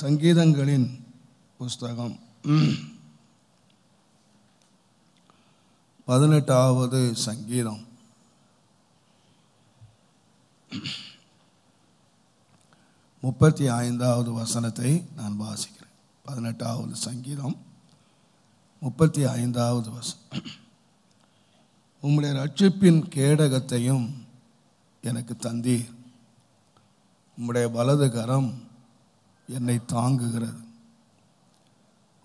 சங்கீதங்களின் புஸ்தகம். பதினெட்டாவது சங்கீதம். முப்பத்தி ஐந்தாவது வசனத்தை நான் வாசிக்கிறேன். பதினெட்டாவது சங்கீதம். முப்பத்தி ஐந்தாவது வசனம் உம்முடைய ரட்சிப்பின் கேடகத்தையும் எனக்கு தந்தீர். உம்முடைய வலது கரம் என்னை தாங்குகிறது.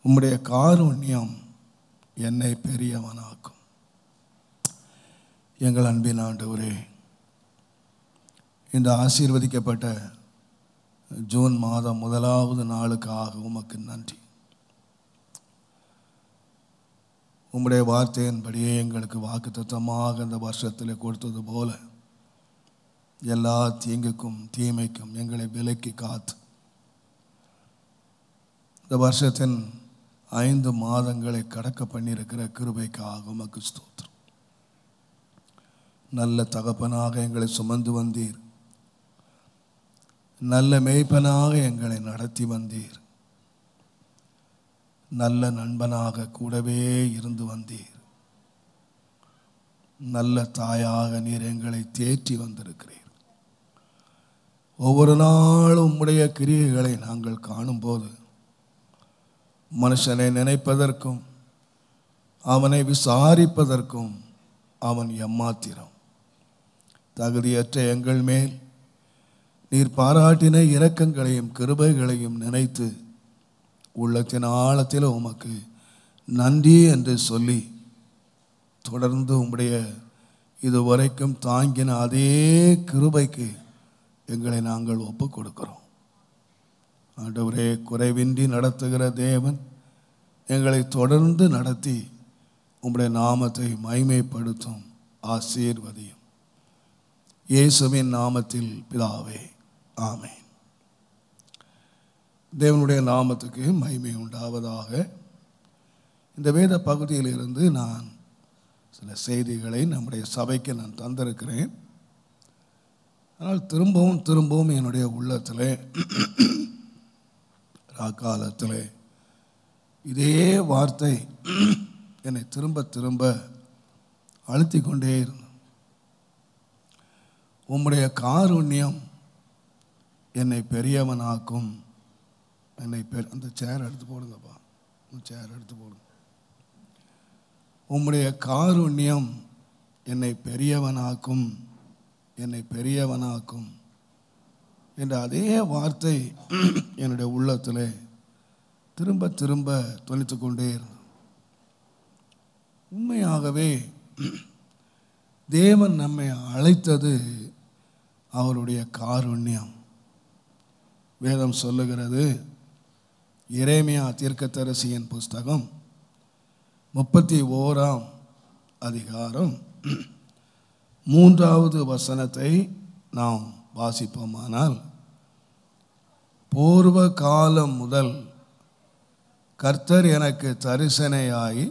உம்முடைய காருண்யம் என்னை பெரியவனாக்கும். எங்கள் அன்பின் ஆண்டவரே இந்த ஆசீர்வதிக்கப்பட்ட ஜூன் மாதம் முதலாவது நாளுக்காக உமக்கு நன்றி. உம்முடைய வார்த்தையின்படியே எங்களுக்கு வாக்குத்தத்தமாக இந்த வருஷத்தில் கொடுத்தது போல எல்லா தீங்குக்கும் தீமைக்கும் எங்களை விலக்கி காத்து இந்த வருஷத்தின் ஐந்து மாதங்களை கடக்க பண்ணியிருக்கிற கிருபைக்காக உமக்கு ஸ்தோத்திரம். நல்ல தகப்பனாக எங்களை சுமந்து வந்தீர். நல்ல மேய்ப்பனாக எங்களை நடத்தி வந்தீர். நல்ல நண்பனாக கூடவே இருந்து வந்தீர். நல்ல தாயாக நீர் எங்களை தேற்றி வந்திருக்கிறீர். ஒவ்வொரு நாளும் உடைய கிரியைகளை நாங்கள் காணும்போது மனுஷனை நினைப்பதற்கும் அவனை விசாரிப்பதற்கும் அவன் எம்மாத்திரம். தகுதியற்ற எங்கள் மேல் நீர் பாராட்டின இரக்கங்களையும் கிருபைகளையும் நினைத்து உள்ளத்தின் ஆழத்தில் உமக்கு நன்றி என்று சொல்லி தொடர்ந்து உம்முடைய இதுவரைக்கும் தாங்கின அதே கிருபைக்கு எங்களை நாங்கள் ஒப்பு கொடுக்கிறோம் ஆண்டவரே குறைவின்றி நடத்துகிற தேவன் எங்களை தொடர்ந்து நடத்தி உங்களுடைய நாமத்தை மைமைப்படுத்தும் ஆசீர்வதியும். இயேசுவின் நாமத்தில் பிதாவே ஆமென். தேவனுடைய நாமத்துக்கு மகிமை உண்டாவதாக. இந்த வேத பகுதியிலிருந்து நான் சில செய்திகளை நம்முடைய சபைக்கு நான் தந்திருக்கிறேன். ஆனால் திரும்பவும் திரும்பவும் என்னுடைய உள்ளத்தில் அக்காலத்தில் இதே வார்த்தை என்னை திரும்ப திரும்ப அழுத்தி கொண்டே இருந்தேன் உம்முடைய காருண்யம் என்னை பெரியவனாக்கும். என்னை பெ அந்த சேர் எடுத்து போடுங்கப்பா. சேர் எடுத்து போடுங்க உம்முடைய காருண்யம் என்னை பெரியவனாக்கும். என்னை பெரியவனாக்கும். என்ற அதே வார்த்தை என்னுடைய உள்ளத்தில் திரும்ப திரும்ப தொலைத்து கொண்டே இருந்தது. உண்மையாகவே தேவன் நம்மை அழைத்தது அவருடைய காருண்யம். வேதம் சொல்லுகிறது இறைமையா தீர்க்கத்தரசியின் புஸ்தகம் முப்பத்தி ஓராம் அதிகாரம் மூன்றாவது வசனத்தை நாம் வாசிப்போமானால் பூர்வ காலம் முதல் கர்த்தர் எனக்கு தரிசனையாய்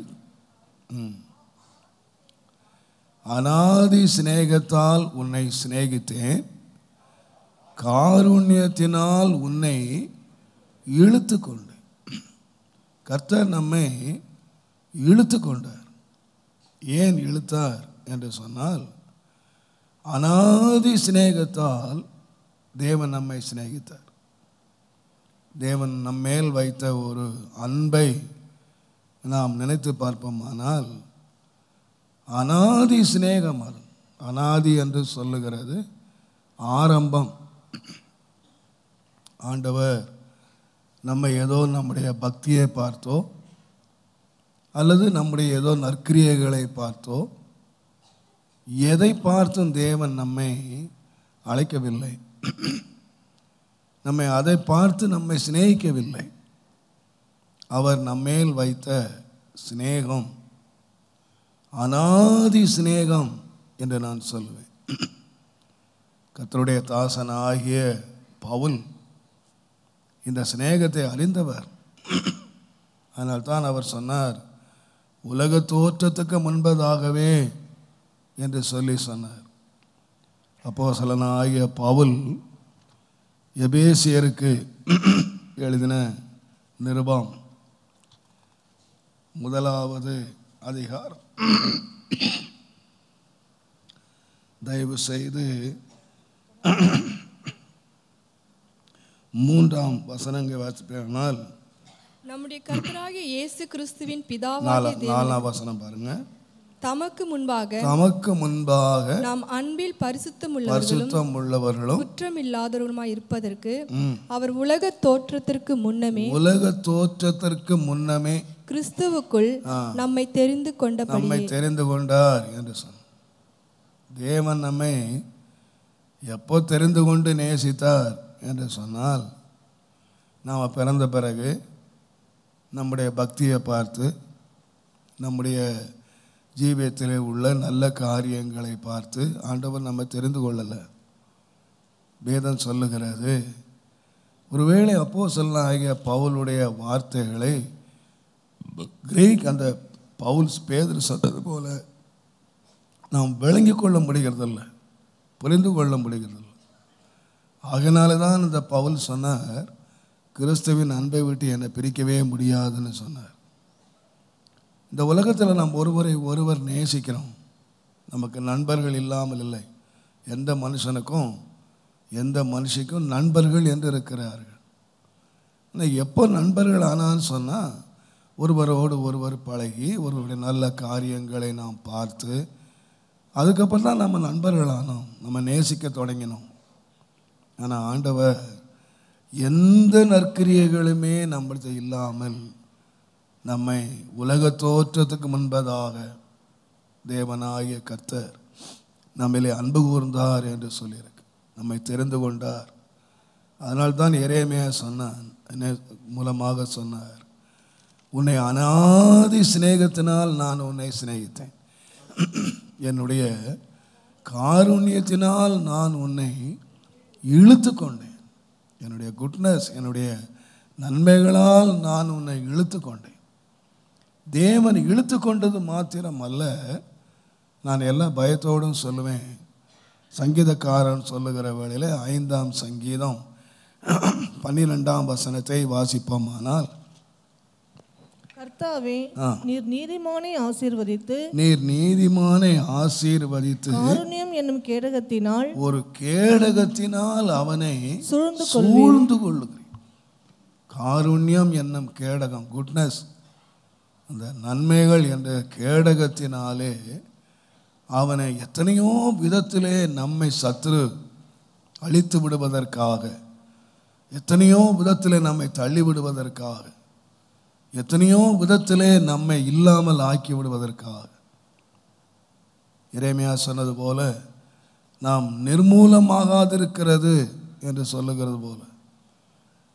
அனாதி சிநேகத்தால் உன்னை சிநேகித்தேன். காருண்யத்தினால் உன்னை இழுத்து கொண்டேன். கர்த்தர் நம்மை இழுத்து கொண்டார். ஏன் இழுத்தார் என்று சொன்னால் அனாதி சிநேகத்தால் தேவன் நம்மை சிநேகித்தார். தேவன் நம்மேல் வைத்த ஒரு அன்பை நாம் நினைத்து பார்ப்போமானால் அனாதி சிநேகம் அது அனாதி என்று சொல்லுகிறது ஆரம்பம். ஆண்டவர் நம்ம ஏதோ நம்முடைய பக்தியை பார்த்தோ அல்லது நம்முடைய ஏதோ நற்கிரியைகளை பார்த்தோ எதை பார்த்தும் தேவன் நம்மை அழைக்கவில்லை. நம்மை அதை பார்த்து நம்மை சிநேகிக்கவில்லை. அவர் நம்மேல் வைத்த சிநேகம் அனாதி சிநேகம் என்று நான் சொல்லுவேன். கத்தருடைய தாசன் ஆகிய பவுல் இந்த சிநேகத்தை அறிந்தவர். அதனால் தான் அவர் சொன்னார் உலக தோற்றத்துக்கு முன்பதாகவே என்று சொல்லி சொன்னார். அப்போ ஆகிய பவுல் எபேசியருக்கு எழுதின நிருபம். முதலாவது அதிகாரம். தயவு செய்து மூன்றாம் வசனங்க வாசிப்பேனால் நம்முடைய கர்த்தராகிய இயேசு கிறிஸ்துவின் பிதாவாகிய தேவன் நாலாம் வசனம் பாருங்க. தமக்கு முன்பாக தமக்கு முன்பாக நாம் அன்பில் பரிசுத்தம் பரிசுத்தம் உள்ளவர்களும் குற்றமில்லாதவர்களுமாய் இருப்பதற்கு ம், அவர் உலக தோற்றத்திற்கு முன்னமே உலக தோற்றத்திற்கு முன்னமே கிறிஸ்துவுக்குள் நம்மை தெரிந்து கொண்டபடி நம்மை தெரிந்து கொண்டார் என்று சொன்னார் தேவன் நம்மை எப்போ தெரிந்து கொண்டு நேசித்தார் என்று சொன்னால் நாம் பிறந்த பிறகு நம்முடைய பக்தியை பார்த்து நம்முடைய ஜீவியத்திலே உள்ள நல்ல காரியங்களை பார்த்து ஆண்டவர் நம்ம தெரிந்து கொள்ளலை. வேதம் சொல்லுகிறது ஒருவேளை அப்போ ஆகிய பவுலுடைய வார்த்தைகளை கிரீக் அந்த பவுல் பேதர் சொன்னது போல நாம் விளங்கி கொள்ள முடிகிறதில்ல புரிந்து கொள்ள முடிகிறதில்ல. அதனால தான் இந்த பவுல் சொன்னார் கிறிஸ்துவின் அன்பை விட்டு என்னை பிரிக்கவே முடியாதுன்னு சொன்னார். இந்த உலகத்தில் நாம் ஒருவரை ஒருவர் நேசிக்கிறோம். நமக்கு நண்பர்கள் இல்லாமல் இல்லை. எந்த மனுஷனுக்கும் எந்த மனுஷிக்கும் நண்பர்கள் என்று இருக்கிறார்கள். ஆனால் எப்போ நண்பர்கள் ஆனான்னு சொன்னால் ஒருவரோடு ஒருவர் பழகி ஒருவருடைய நல்ல காரியங்களை நாம் பார்த்து அதுக்கப்புறம் தான் நம்ம நண்பர்கள் ஆனோம். நம்ம நேசிக்க தொடங்கினோம். ஆனால் ஆண்டவர் எந்த நற்கிரியைகளுமே நம்மள்கிட்ட இல்லாமல் நம்மை உலக தோற்றத்துக்கு முன்பதாக தேவனாகிய கர்த்தர் நம்மிலே அன்பு கூர்ந்தார் என்று சொல்லியிருக்கு. நம்மை தெரிந்து கொண்டார். அதனால் தான் சொன்னான் என்ன மூலமாக சொன்னார். உன்னை அனாதி சிநேகத்தினால் நான் உன்னை சிநேகித்தேன். என்னுடைய காருண்யத்தினால் நான் உன்னை இழுத்து கொண்டேன். என்னுடைய குட்னஸ் என்னுடைய நன்மைகளால் நான் உன்னை இழுத்து கொண்டேன். தேவன் இழுத்து கொண்டது மாத்திரம் அல்ல நான் எல்லா பயத்தோடும் சொல்லுவேன். சங்கீதக்காரன் சொல்லுகிற வேளையில் ஐந்தாம் சங்கீதம் பன்னிரெண்டாம் வசனத்தை வாசிப்போமானால் கர்த்தாவே ஆ. நீர் நீதிமானை ஆசீர்வதித்து நீர் நீதிமானை ஆசீர்வதித்து காருண்யம் என்னும் கேடகத்தினால் ஒரு கேடகத்தினால் அவனை சூழ்ந்து சூழ்ந்து கொள்ளுகிறேன். காருண்யம் என்னும் கேடகம் குட்னஸ் அந்த நன்மைகள் என்ற கேடகத்தினாலே அவனை எத்தனையோ விதத்திலே நம்மை சத்ரு அழித்து விடுவதற்காக எத்தனையோ விதத்திலே நம்மை தள்ளி விடுவதற்காக எத்தனையோ விதத்திலே நம்மை இல்லாமல் ஆக்கி விடுவதற்காக. இறைமையா சொன்னது போல நாம் நிர்மூலமாகாதிருக்கிறது என்று சொல்லுகிறது போல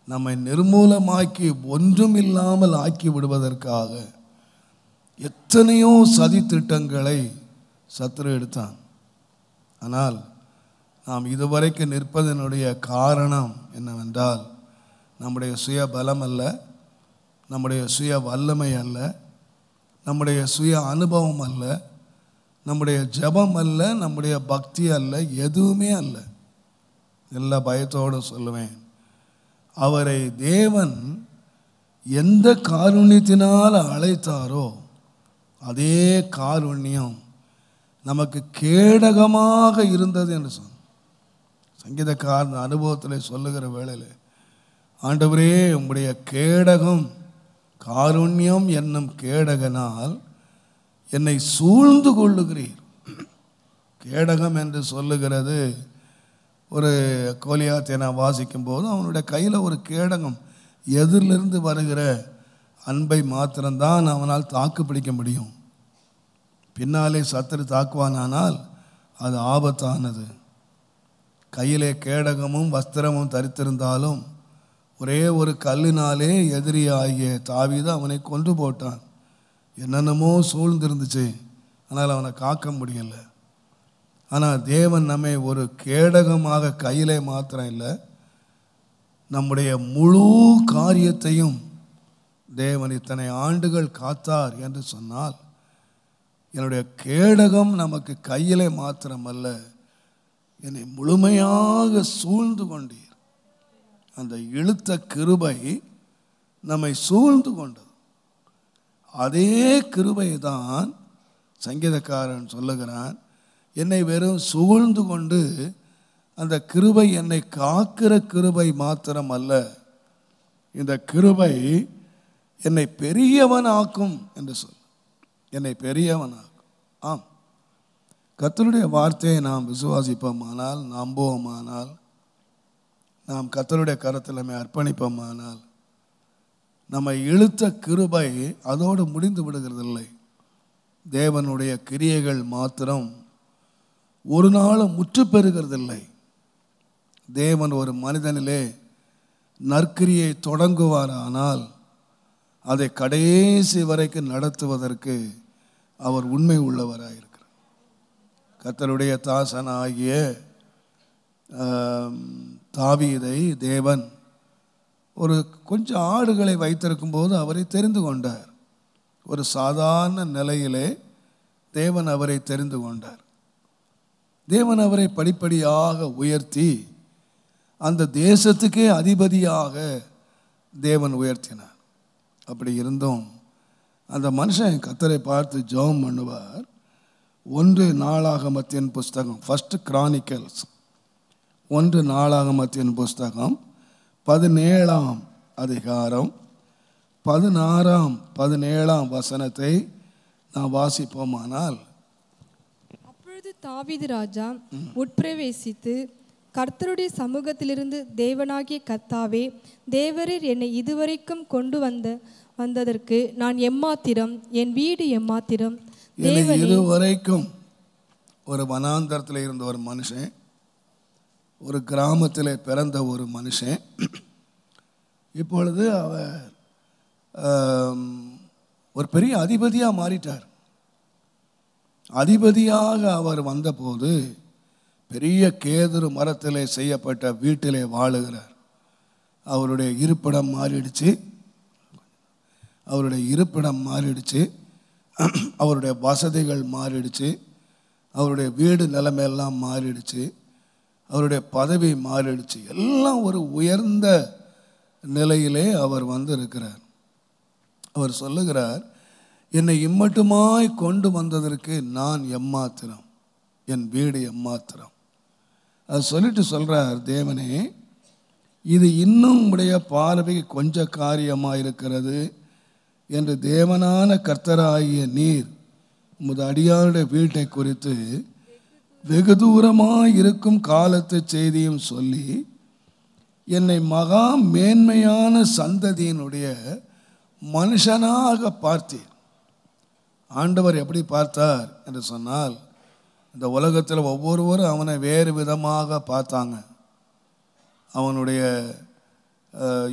நம்மை நிர்மூலமாக்கி ஒன்றும் இல்லாமல் ஆக்கி விடுவதற்காக எத்தனையோ சதி திட்டங்களை சத்துரு எடுத்தான். ஆனால் நாம் இதுவரைக்கும் நிற்பதனுடைய காரணம் என்னவென்றால் நம்முடைய சுய பலம் அல்ல நம்முடைய சுய வல்லமை அல்ல நம்முடைய சுய அனுபவம் அல்ல நம்முடைய ஜெபம் அல்ல நம்முடைய பக்தி அல்ல எதுவுமே அல்ல. எல்லா பயத்தோடு சொல்லுவேன். அவரை தேவன் எந்த காருண்யத்தினால் அழைத்தாரோ அதே காருண்யம் நமக்கு கேடகமாக இருந்தது என்று சொன்ன சங்கீதக்காரன் அனுபவத்தில் சொல்லுகிற வேளையில் ஆண்டவரே உம்முடைய கேடகம் காருண்யம் என்னும் கேடகனால் என்னை சூழ்ந்து கொள்ளுகிறீர். கேடகம் என்று சொல்லுகிறது ஒரு கோலியாத்தை நான் வாசிக்கும் போது அவனுடைய கையில் ஒரு கேடகம் எதிரிலிருந்து வருகிற அன்பை மாத்திரம்தான் அவனால் தாக்கு பிடிக்க முடியும். பின்னாலே சத்துரு தாக்குவானானால் அது ஆபத்தானது. கையிலே கேடகமும் வஸ்திரமும் தரித்திருந்தாலும் ஒரே ஒரு கல்லினாலே எதிரி ஆகிய அவனை கொண்டு போட்டான். என்னென்னமோ சூழ்ந்திருந்துச்சு. ஆனால் அவனை காக்க முடியலை. ஆனால் தேவன் நம்மை ஒரு கேடகமாக கையிலே மாத்திரம் இல்லை நம்முடைய முழு காரியத்தையும் தேவன் இத்தனை ஆண்டுகள் காத்தார் என்று சொன்னால் என்னுடைய கேடகம் நமக்கு கையிலே மாத்திரமல்ல. என்னை முழுமையாக சூழ்ந்து கொண்டீர். அந்த இழுத்த கிருபை நம்மை சூழ்ந்து கொண்டது. அதே கிருபை தான் சங்கீதக்காரன் சொல்லுகிறான் என்னை வெறும் சூழ்ந்து கொண்டு அந்த கிருபை என்னை காக்கிற கிருபை மாத்திரம் அல்ல இந்த கிருபை என்னை பெரியவன் ஆக்கும் என்று சொல் என்னை பெரியவனாக்கும் ஆம். கத்தருடைய வார்த்தையை நாம் விசுவாசிப்போமானால் நம்புவோமானால் நாம் கத்தருடைய கரத்தில் அர்ப்பணிப்போமானால் நம்மை இழுத்த கிருபை அதோடு முடிந்து விடுகிறதில்லை. தேவனுடைய கிரியைகள் மாத்திரம் ஒரு நாளும் முற்று பெறுகிறதில்லை தேவன் ஒரு மனிதனிலே நற்கிரியை தொடங்குவாரானால் அதை கடைசி வரைக்கும் நடத்துவதற்கு அவர் உண்மை உள்ளவராயிருக்கிறார். கர்த்தருடைய தாசன் ஆகிய தாவீதை தேவன் ஒரு கொஞ்சம் ஆடுகளை வைத்திருக்கும் போது அவரை தெரிந்து கொண்டார். ஒரு சாதாரண நிலையிலே தேவன் அவரை தெரிந்து கொண்டார். தேவன் அவரை படிப்படியாக உயர்த்தி அந்த தேசத்துக்கே அதிபதியாக தேவன் உயர்த்தினார். அப்படி இருந்தும் அந்த மனுஷன் கத்தரை பார்த்து ஜெபம் பண்ணுவார். ஒன்று நாளாகமத்தின் புஸ்தகம் ஃபர்ஸ்ட் கிரானிக்கல்ஸ் ஒன்று நாளாகமத்தின் புஸ்தகம் பதினேழாம் அதிகாரம் பதினாறாம் பதினேழாம் வசனத்தை நான் வாசிப்போமானால். அப்பொழுது தாவீது ராஜா உட்பிரவேசித்து கர்த்தருடைய சமூகத்திலிருந்து தேவனாகிய கர்த்தாவே தேவரீர் என்னை இதுவரைக்கும் கொண்டு வந்த வந்ததற்கு நான் எம்மாத்திரம் என் வீடு எம்மாத்திரம் என்னை இதுவரைக்கும் ஒரு வனாந்தரத்தில் இருந்த ஒரு மனுஷன் ஒரு கிராமத்தில் பிறந்த ஒரு மனுஷன். இப்பொழுது அவர் ஒரு பெரிய அதிபதியாக மாறிட்டார். அதிபதியாக அவர் வந்தபோது பெரிய கேதுரு மரத்திலே செய்யப்பட்ட வீட்டிலே வாழுகிறார். அவருடைய இருப்பிடம் மாறிடுச்சு. அவருடைய இருப்பிடம் மாறிடுச்சு. அவருடைய வசதிகள் மாறிடுச்சு. அவருடைய வீடு நிலைமையெல்லாம் மாறிடுச்சு. அவருடைய பதவி மாறிடுச்சு. எல்லாம் ஒரு உயர்ந்த நிலையிலே அவர் வந்து இருக்கிறார் அவர் சொல்லுகிறார் என்னை இம்மட்டுமாய் கொண்டு வந்ததற்கு நான் எம்மாத்திரம். என் வீடு எம்மாத்திரம். அது சொல்லிட்டு சொல்கிறார் தேவனே இது இன்னும் உடைய பார்வைக்கு கொஞ்ச காரியமாக இருக்கிறது என்று தேவனான கர்த்தராகிய நீர் உமது அடியாருடைய வீட்டை குறித்து வெகு தூரமாக இருக்கும் காலத்து செய்தியும் சொல்லி என்னை மகா மேன்மையான சந்ததியினுடைய மனுஷனாக பார்த்தீர். ஆண்டவர் எப்படி பார்த்தார் என்று சொன்னால் இந்த உலகத்தில் ஒவ்வொருவரும் அவனை வேறு விதமாக பார்த்தாங்க. அவனுடைய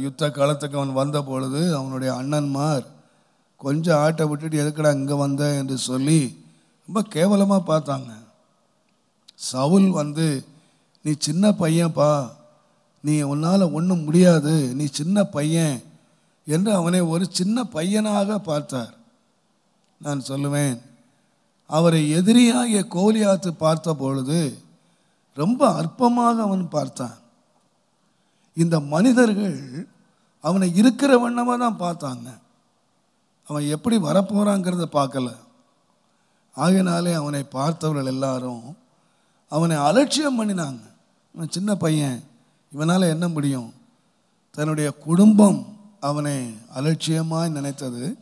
யுத்த காலத்துக்கு அவன் வந்த பொழுது அவனுடைய அண்ணன்மார் கொஞ்சம் ஆட்டை விட்டுட்டு எதுக்குடா இங்கே வந்த என்று சொல்லி ரொம்ப கேவலமாக பார்த்தாங்க. சவுல் வந்து நீ சின்ன பையன்ப்பா நீ உன்னால் ஒன்றும் முடியாது நீ சின்ன பையன் என்று அவனை ஒரு சின்ன பையனாக பார்த்தார். நான் சொல்லுவேன் அவரை எதிரியாகிய கோலியாத்து பார்த்த பொழுது ரொம்ப அற்பமாக அவன் பார்த்தான். இந்த மனிதர்கள் அவனை இருக்கிற வண்ணமாக தான் பார்த்தாங்க. அவன் எப்படி வரப்போகிறாங்கிறத பார்க்கல. ஆகையினாலே அவனை பார்த்தவர்கள் எல்லாரும் அவனை அலட்சியம் பண்ணினாங்க. இவன் சின்ன பையன் இவனால் என்ன முடியும்? தன்னுடைய குடும்பம் அவனை அலட்சியமாக நினைத்தது.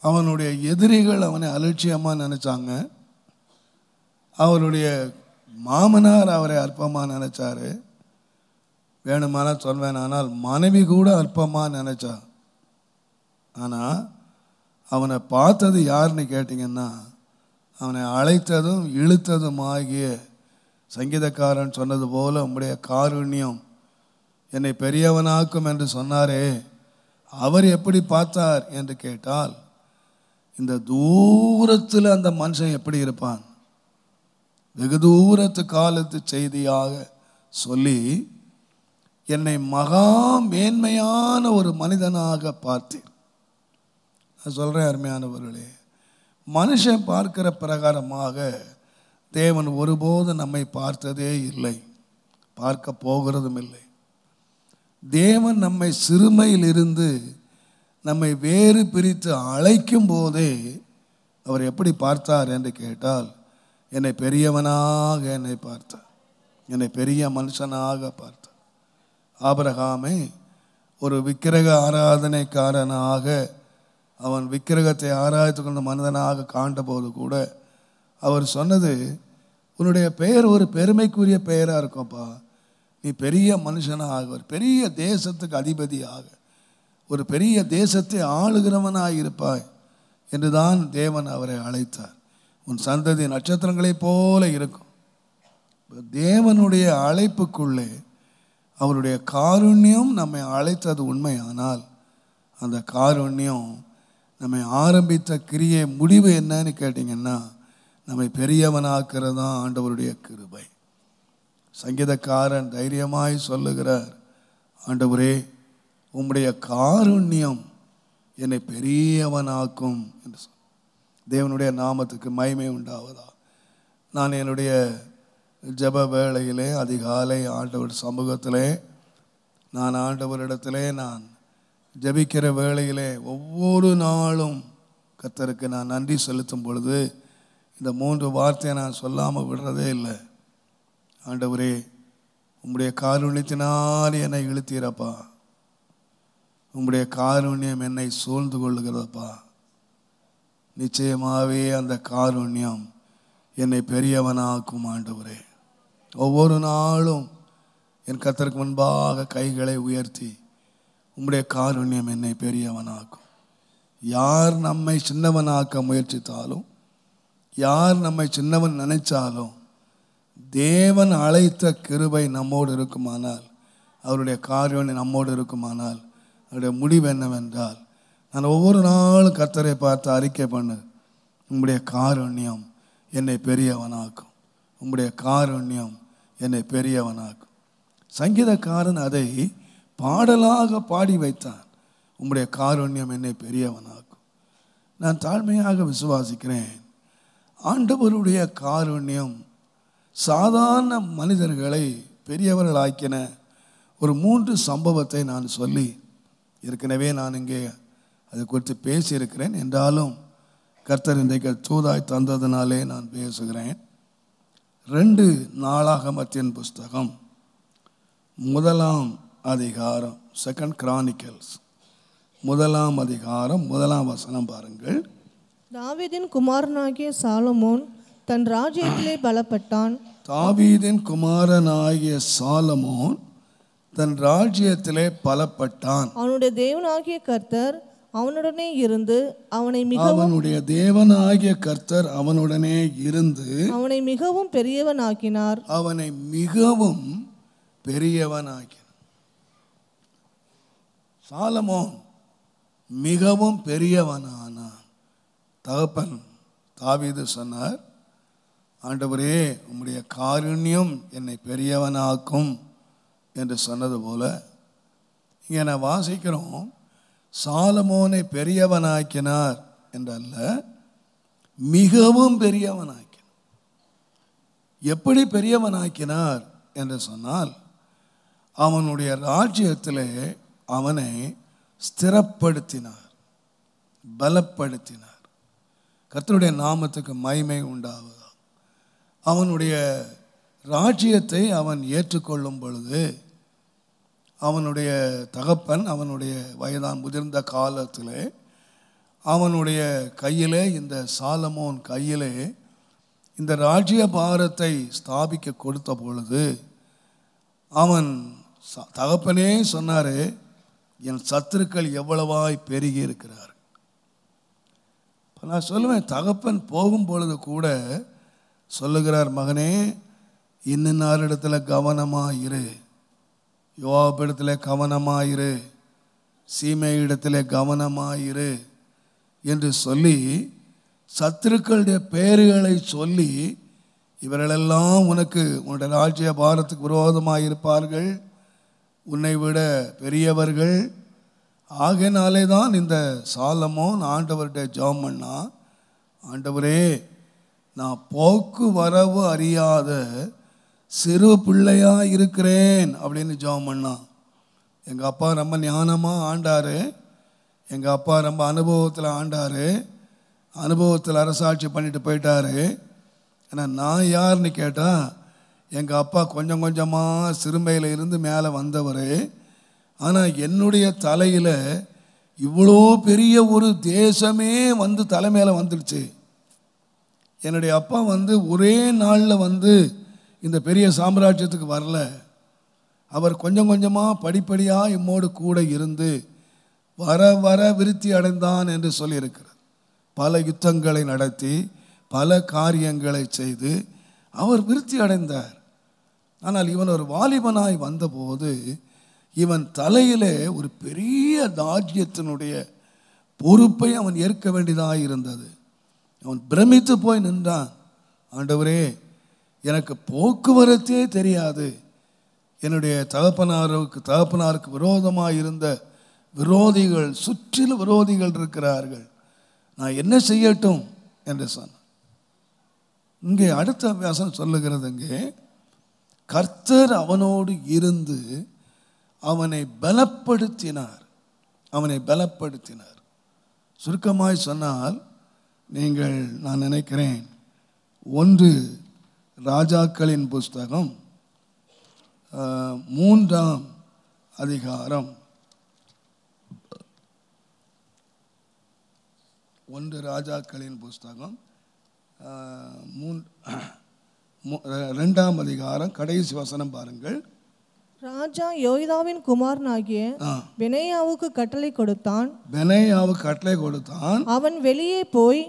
அவனுடைய எதிரிகள் அவனை அலட்சியமாக நினைச்சாங்க. அவருடைய மாமனார் அவரை அற்பமாக நினைச்சாரு. வேணுமானால் சொல்வேன் ஆனால் மனைவி கூட அற்பமாக நினைச்சா ஆனால் அவனை பார்த்தது யாருன்னு கேட்டிங்கன்னா அவனை அழைத்ததும் இழுத்ததும் ஆகிய சங்கீதக்காரன் சொன்னது போல உம்முடைய காருண்யம் என்னை பெரியவனாக்கும் என்று சொன்னாரே. அவர் எப்படி பார்த்தார் என்று கேட்டால் இந்த தூரத்தில் அந்த மனுஷன் எப்படி இருப்பான்? வெகு தூரத்து காலத்து செய்தியாக சொல்லி என்னை மகா மேன்மையான ஒரு மனிதனாக பார்த்தேன். நான் சொல்கிறேன் அருமையானவர்களே. மனுஷன் பார்க்கிற பிரகாரமாக தேவன் ஒருபோதும் நம்மை பார்த்ததே இல்லை. பார்க்க போகிறதும் இல்லை. தேவன் நம்மை சிறுமையிலிருந்து நம்மை வேறு பிரித்து அழைக்கும் போதே அவர் எப்படி பார்த்தார் என்று கேட்டால் என்னை பெரியவனாக என்னை பார்த்தார். என்னை பெரிய மனுஷனாக பார்த்தார். ஆபரகாமை ஒரு விக்கிரக ஆராதனைக்காரனாக அவன் விக்கிரகத்தை ஆராய்த்து கொண்ட மனிதனாக காண்டபோது கூட அவர் சொன்னது உன்னுடைய பெயர் ஒரு பெருமைக்குரிய பெயராக இருக்கும்ப்பா. நீ பெரிய மனுஷனாக ஒரு பெரிய தேசத்துக்கு அதிபதியாக ஒரு பெரிய தேசத்தை ஆளுகிறவனாக இருப்பாய் என்றுதான் தேவன் அவரை அழைத்தார். உன் சந்ததி நட்சத்திரங்களைப் போல இருக்கும். தேவனுடைய அழைப்புக்குள்ளே அவருடைய காருண்யம் நம்மை அழைத்தது உண்மையானால் அந்த காருண்யம் நம்மை ஆரம்பித்த கிரியை முடிவு என்னன்னு கேட்டிங்கன்னா நம்மை பெரியவனாக்கிறது தான் ஆண்டவருடைய கிருபை. சங்கீதக்காரன் தைரியமாய் சொல்லுகிறார் ஆண்டவரே உம்முடைய காருண்யம் என்னை பெரியவனாக்கும் என்று சொல். தேவனுடைய நாமத்துக்கு மய்மை உண்டாவதா? நான் என்னுடைய ஜப வேளையிலே அதிகாலை ஆண்டவர் சமூகத்திலே நான் ஆண்டவரிடத்திலே நான் ஜெபிக்கிற வேளையிலே ஒவ்வொரு நாளும் கத்தருக்கு நான் நன்றி செலுத்தும் பொழுது இந்த மூன்று வார்த்தையை நான் சொல்லாமல் விடுறதே இல்லை. ஆண்டவரே உம்முடைய காரூணியத்தினால் என்னை இழுத்தீரப்பா. உம்முடைய காருண்யம் என்னை சூழ்ந்து கொள்ளுகிறதப்பா. நிச்சயமாகவே அந்த காரூண்யம் என்னை பெரியவனாக்கும் ஆண்டவரே. ஒவ்வொரு நாளும் என் கத்தருக்கு முன்பாக கைகளை உயர்த்தி உம்முடைய காருண்யம் என்னை பெரியவனாக்கும். யார் நம்மை சின்னவனாக்க முயற்சித்தாலும் யார் நம்மை சின்னவன் நினைச்சாலும் தேவன் அழைத்த கிருபை நம்மோடு இருக்குமானால் அவருடைய காரியம் நம்மோடு இருக்குமானால் அவருடைய முடிவு என்னவென்றால் நான் ஒவ்வொரு நாளும் கர்த்தரை பார்த்து அறிக்கை பண்ணு உங்களுடைய காருண்யம் என்னை பெரியவனாக்கும். உங்களுடைய காருண்யம் என்னை பெரியவனாக்கும். சங்கீதக்காரன் அதை பாடலாக பாடி வைத்தான். உம்முடைய காருண்யம் என்னை பெரியவனாக்கும். நான் தாழ்மையாக விசுவாசிக்கிறேன். ஆண்டவருடைய காருண்யம் சாதாரண மனிதர்களை பெரியவர்களாக்கின ஒரு மூன்று சம்பவத்தை நான் சொல்லி ஏற்கனவே நான் இங்கே அது குறித்து பேசியிருக்கிறேன். என்றாலும் கர்த்தர் இன்றைக்கு தூதாய் தந்ததினாலே நான் பேசுகிறேன். ரெண்டு நாளாகமத்தின் புஸ்தகம். முதலாம் அதிகாரம் செகண்ட் கிரானிக்கல்ஸ் முதலாம் அதிகாரம் முதலாம் வசனம் பாருங்கள். தாவீதின் குமாரனாகிய சாலமோன் தன் ராஜ்யத்திலே பலப்பட்டான். தாவீதின் குமாரனாகிய சாலமோன் தன் ராஜ்யத்திலே பலப்பட்டான். அவனுடைய தேவனாகிய கர்த்தர் அவனுடனே இருந்து அவனை மிகவும் அவனுடைய தேவனாகிய கர்த்தர் அவனுடனே இருந்து அவனை மிகவும் பெரியவனாக்கினார். அவனை மிகவும் பெரியவனாக்கினார் சாலமோன் மிகவும் பெரியவனானான். தகப்பன் தாவீது சொன்னார் ஆண்டவரே உம்முடைய காருண்யம் என்னை பெரியவனாக்கும் என்று சொன்னது போல இங்கே நான் வாசிக்கிறோம் சாலமோனை பெரியவனாக்கினார் என்றல்ல மிகவும் பெரியவனாக்கினார். எப்படி பெரியவனாக்கினார்? என்று சொன்னால் அவனுடைய ராஜ்யத்திலே அவனை ஸ்திரப்படுத்தினார் பலப்படுத்தினார். கர்த்தருடைய நாமத்துக்கு மய்மை உண்டாவதா அவனுடைய ராஜ்யத்தை அவன் ஏற்றுக்கொள்ளும் பொழுது அவனுடைய தகப்பன் அவனுடைய வயதான் முதிர்ந்த காலத்திலே அவனுடைய கையிலே இந்த சாலமோன் கையிலே இந்த ராஜ்ய பாரத்தை ஸ்தாபிக்க கொடுத்த பொழுது அவன் ச- தகப்பனே சொன்னார் என் சத்துருக்கள் எவ்வளவாய் பெருகி இருக்கிறார் இப்போ நான் சொல்லுவேன் தகப்பன் போகும் பொழுது கூட சொல்லுகிறார் மகனே இன்னின்னாரிடத்துல கவனமாக இரு. யோகாப்பிடத்தில் கவனமாக இரு. சீமை இடத்துல கவனமாயிரு என்று சொல்லி சத்துருக்களுடைய பெயர்களை சொல்லி இவர்களெல்லாம் உனக்கு உன்னுடைய ராஜ்ய பாரத்துக்கு விரோதமாக இருப்பார்கள். உன்னை விட பெரியவர்கள். ஆகையினாலே தான் இந்த சாலமோன் ஆண்டவர்கிட்ட ஜெபம் பண்ணா. ஆண்டவரே நான் போக்கு வரவு அறியாத சிறு பிள்ளையாக இருக்கிறேன் அப்படின்னு ஜெபம் பண்ணான் எங்கள் அப்பா ரொம்ப ஞானமாக ஆண்டார். எங்கள் அப்பா ரொம்ப அனுபவத்தில் ஆண்டார். அனுபவத்தில் அரசாட்சி பண்ணிட்டு போயிட்டாரு. ஏன்னா நான் யாருன்னு கேட்டால் எங்கள் அப்பா கொஞ்சம் கொஞ்சமாக சிறுமையில் இருந்து மேலே வந்தவர். ஆனால் என்னுடைய தலையில் இவ்வளோ பெரிய ஒரு தேசமே வந்து தலை மேலே வந்துடுச்சு. என்னுடைய அப்பா வந்து ஒரே நாளில் வந்து இந்த பெரிய சாம்ராஜ்யத்துக்கு வரல. அவர் கொஞ்சம் கொஞ்சமாக படிப்படியாக இம்மோடு கூட இருந்து வர வர விருத்தி அடைந்தான் என்று சொல்லியிருக்கிறார். பல யுத்தங்களை நடத்தி பல காரியங்களை செய்து அவர் விருத்தி அடைந்தார். ஆனால் இவன் ஒரு வாலிபனாய் வந்தபோது இவன் தலையிலே ஒரு பெரிய தாஜ்யத்தினுடைய பொறுப்பை அவன் ஏற்க வேண்டியதாக இருந்தது. அவன் பிரமித்து போய் நின்றான். ஆண்டவரே எனக்கு போக்குவரத்தே தெரியாது. என்னுடைய தகப்பனாருக்கு தகப்பனாருக்கு விரோதமாக இருந்த விரோதிகள் சுற்றிலும் விரோதிகள் இருக்கிறார்கள். நான் என்ன செய்யட்டும்? என்று சொன்னான். இங்கே அடுத்த வியாசம் சொல்லுகிறது இங்கே. கர்த்தர் அவனோடு இருந்து அவனை பலப்படுத்தினார். அவனை பலப்படுத்தினார். சுருக்கமாய் சொன்னால் நீங்கள் நான் நினைக்கிறேன் ஒன்று ராஜாக்களின் புஸ்தகம் மூன்றாம் அதிகாரம். ஒன்று ராஜாக்களின் புஸ்தகம் மூன் மூ- ரெண்டாம் அதிகாரம் கடைசி வசனம் பாருங்கள். ராஜா யோய்தாவின் குமாரனாகிய. பெனேயாவுக்கு கட்டளை கொடுத்தான். பெனேயாவுக்கு கட்டளை கொடுத்தான். அவன் வெளியே போய்.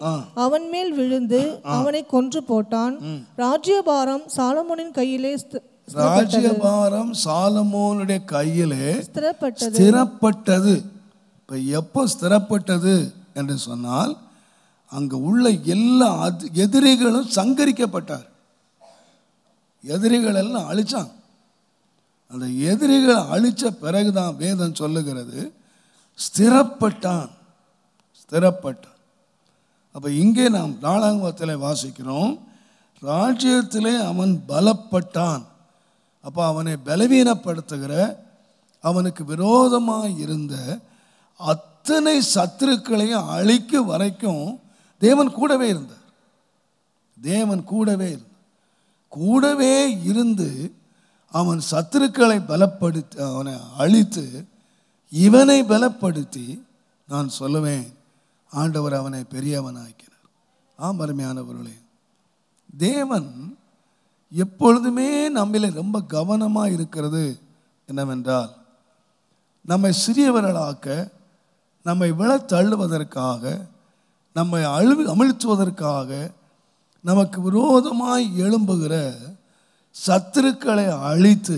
அவன் மேல் விழுந்து அவனை கொன்று போட்டான். ராஜ்யபாரம் சாலமோனின் கையிலே ராஜ்யபாரம் சாலமோனுடைய கையிலே ஸ்திரப்பட்டது. ஸ்திரப்பட்டது. இப்போ எப்போ ஸ்திரப்பட்டது என்று சொன்னால் அங்கே உள்ள எல்லா எதிரிகளும் சங்கரிக்கப்பட்டார் எதிரிகள் எல்லாம் அழிச்சான் அந்த எதிரிகளை அழிச்ச பிறகுதான் வேதம் சொல்லுகிறது ஸ்திரப்பட்டான் ஸ்திரப்பட்டான். அப்போ இங்கே நாம் நாளாங்கத்தில் வாசிக்கிறோம் ராஜ்யத்திலே அவன் பலப்பட்டான். அப்போ அவனை பலவீனப்படுத்துகிற அவனுக்கு விரோதமாக இருந்த அத்தனை சத்துருக்களையும் அழிக்க வரைக்கும் தேவன் கூடவே இருந்தார். தேவன் கூடவே இருந்தார். கூடவே இருந்து அவன் சத்துருக்களை பலப்படுத்தி அவனை அழித்து இவனை பலப்படுத்தி நான் சொல்லுவேன் ஆண்டவர் அவனை பெரியவனாக்கினார். ஆம் அருமையானவர்களே. தேவன் எப்பொழுதுமே நம்மளை ரொம்ப கவனமாக இருக்கிறது என்னவென்றால் நம்மை சிறியவர்களாக்க நம்மை விழ தள்ளுவதற்காக நம்மை அழு அமிழ்த்துவதற்காக நமக்கு விரோதமாய் எழும்புகிற சத்துருக்களை அழித்து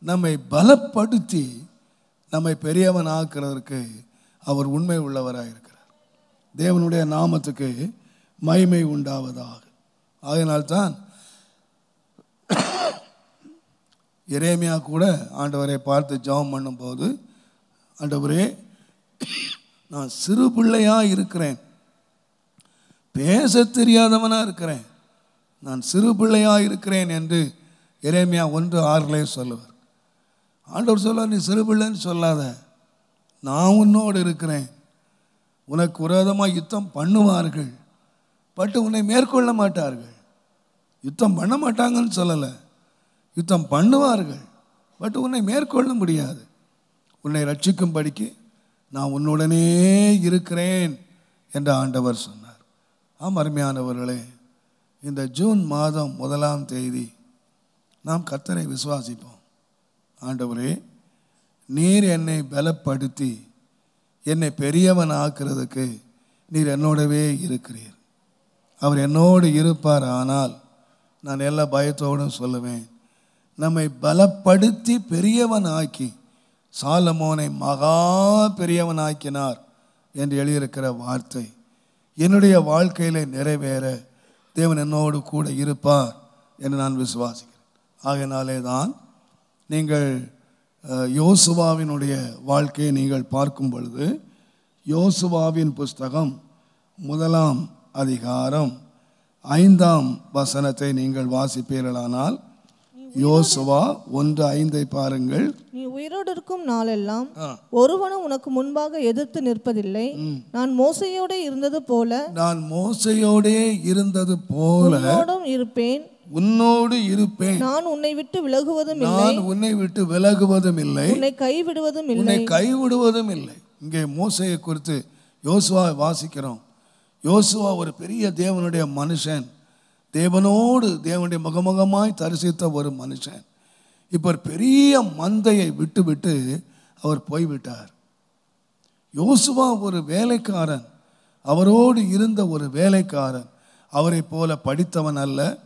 நம்மை பலப்படுத்தி நம்மை பெரியவன் ஆக்கிறதற்கு அவர் உண்மை உள்ளவராக இருக்கிறார். தேவனுடைய நாமத்துக்கு மய்மை உண்டாவதாக. அதனால்தான் எரேமியா கூட ஆண்டவரை பார்த்து ஜெபம் பண்ணும்போது ஆண்டவரே நான் சிறு பிள்ளையாக இருக்கிறேன். பேச தெரியாதவனாக இருக்கிறேன். நான் சிறு பிள்ளையாக இருக்கிறேன் என்று இறைமையா ஒன்று ஆறுலே சொல்லுவார். ஆண்டவர் சொல்லுவார் நீ சிறு பிள்ளைன்னு சொல்லாத. நான் உன்னோடு இருக்கிறேன். உனக்கு விரோதமாக யுத்தம் பண்ணுவார்கள். பட்டு உன்னை மேற்கொள்ள மாட்டார்கள். யுத்தம் பண்ண மாட்டாங்கன்னு சொல்லலை. யுத்தம் பண்ணுவார்கள். பட் உன்னை மேற்கொள்ள முடியாது. உன்னை ரட்சிக்கும்படிக்கு நான் உன்னுடனே இருக்கிறேன் என்று ஆண்டவர் சொன்னார். ஆம் அருமையானவர்களே இந்த ஜூன் மாதம் முதலாம் தேதி நாம் கர்த்தரை விசுவாசிப்போம். ஆண்டவரே நீர் என்னை பலப்படுத்தி என்னை பெரியவன் ஆக்கிறதுக்கு நீர் என்னோடவே இருக்கிறீர். அவர் என்னோடு இருப்பார் ஆனால் நான் எல்லா பயத்தோடும் சொல்லுவேன் நம்மை பலப்படுத்தி பெரியவன் ஆக்கி சாலமோனை மகா பெரியவன் ஆக்கினார் என்று எழுதியிருக்கிற வார்த்தை. என்னுடைய வாழ்க்கையில் நிறைவேற தேவன் என்னோடு கூட இருப்பார் என்று நான் விசுவாசிக்கிறேன். ஆகையினாலே தான் நீங்கள் யோசுவாவினுடைய வாழ்க்கையை நீங்கள் பார்க்கும் பொழுது யோசுவாவின் புஸ்தகம் முதலாம் அதிகாரம் ஐந்தாம் வசனத்தை நீங்கள் வாசிப்பீர்களானால் யோசுவா ஒன்று ஐந்தை பாருங்கள். நீ உயிரோடு இருக்கும் நாளெல்லாம். ஒருவனும் உனக்கு முன்பாக எதிர்த்து நிற்பதில்லை. நான் மோசையோடு இருந்தது போல நான் மோசையோடே இருந்தது போல இருப்பேன். உன்னோடு இருப்பேன். நான் உன்னை விட்டு விலகுவதும் இல்லை. நான் உன்னை விட்டு விலகுவதும் இல்லை. உன்னை கைவிடுவதும் இல்லை. உன்னை கைவிடுவதும் இல்லை. இங்கே மோசையை குறித்து யோசுவா வாசிக்கிறோம். யோசுவா ஒரு பெரிய தேவனுடைய மனுஷன். தேவனோடு தேவனுடைய முகமுகமாய் தரிசித்த ஒரு மனுஷன். இப்போ பெரிய மந்தையை விட்டு விட்டு அவர் போய்விட்டார். யோசுவா ஒரு வேலைக்காரன். அவரோடு இருந்த ஒரு வேலைக்காரன். அவரை போல படித்தவன் அல்ல.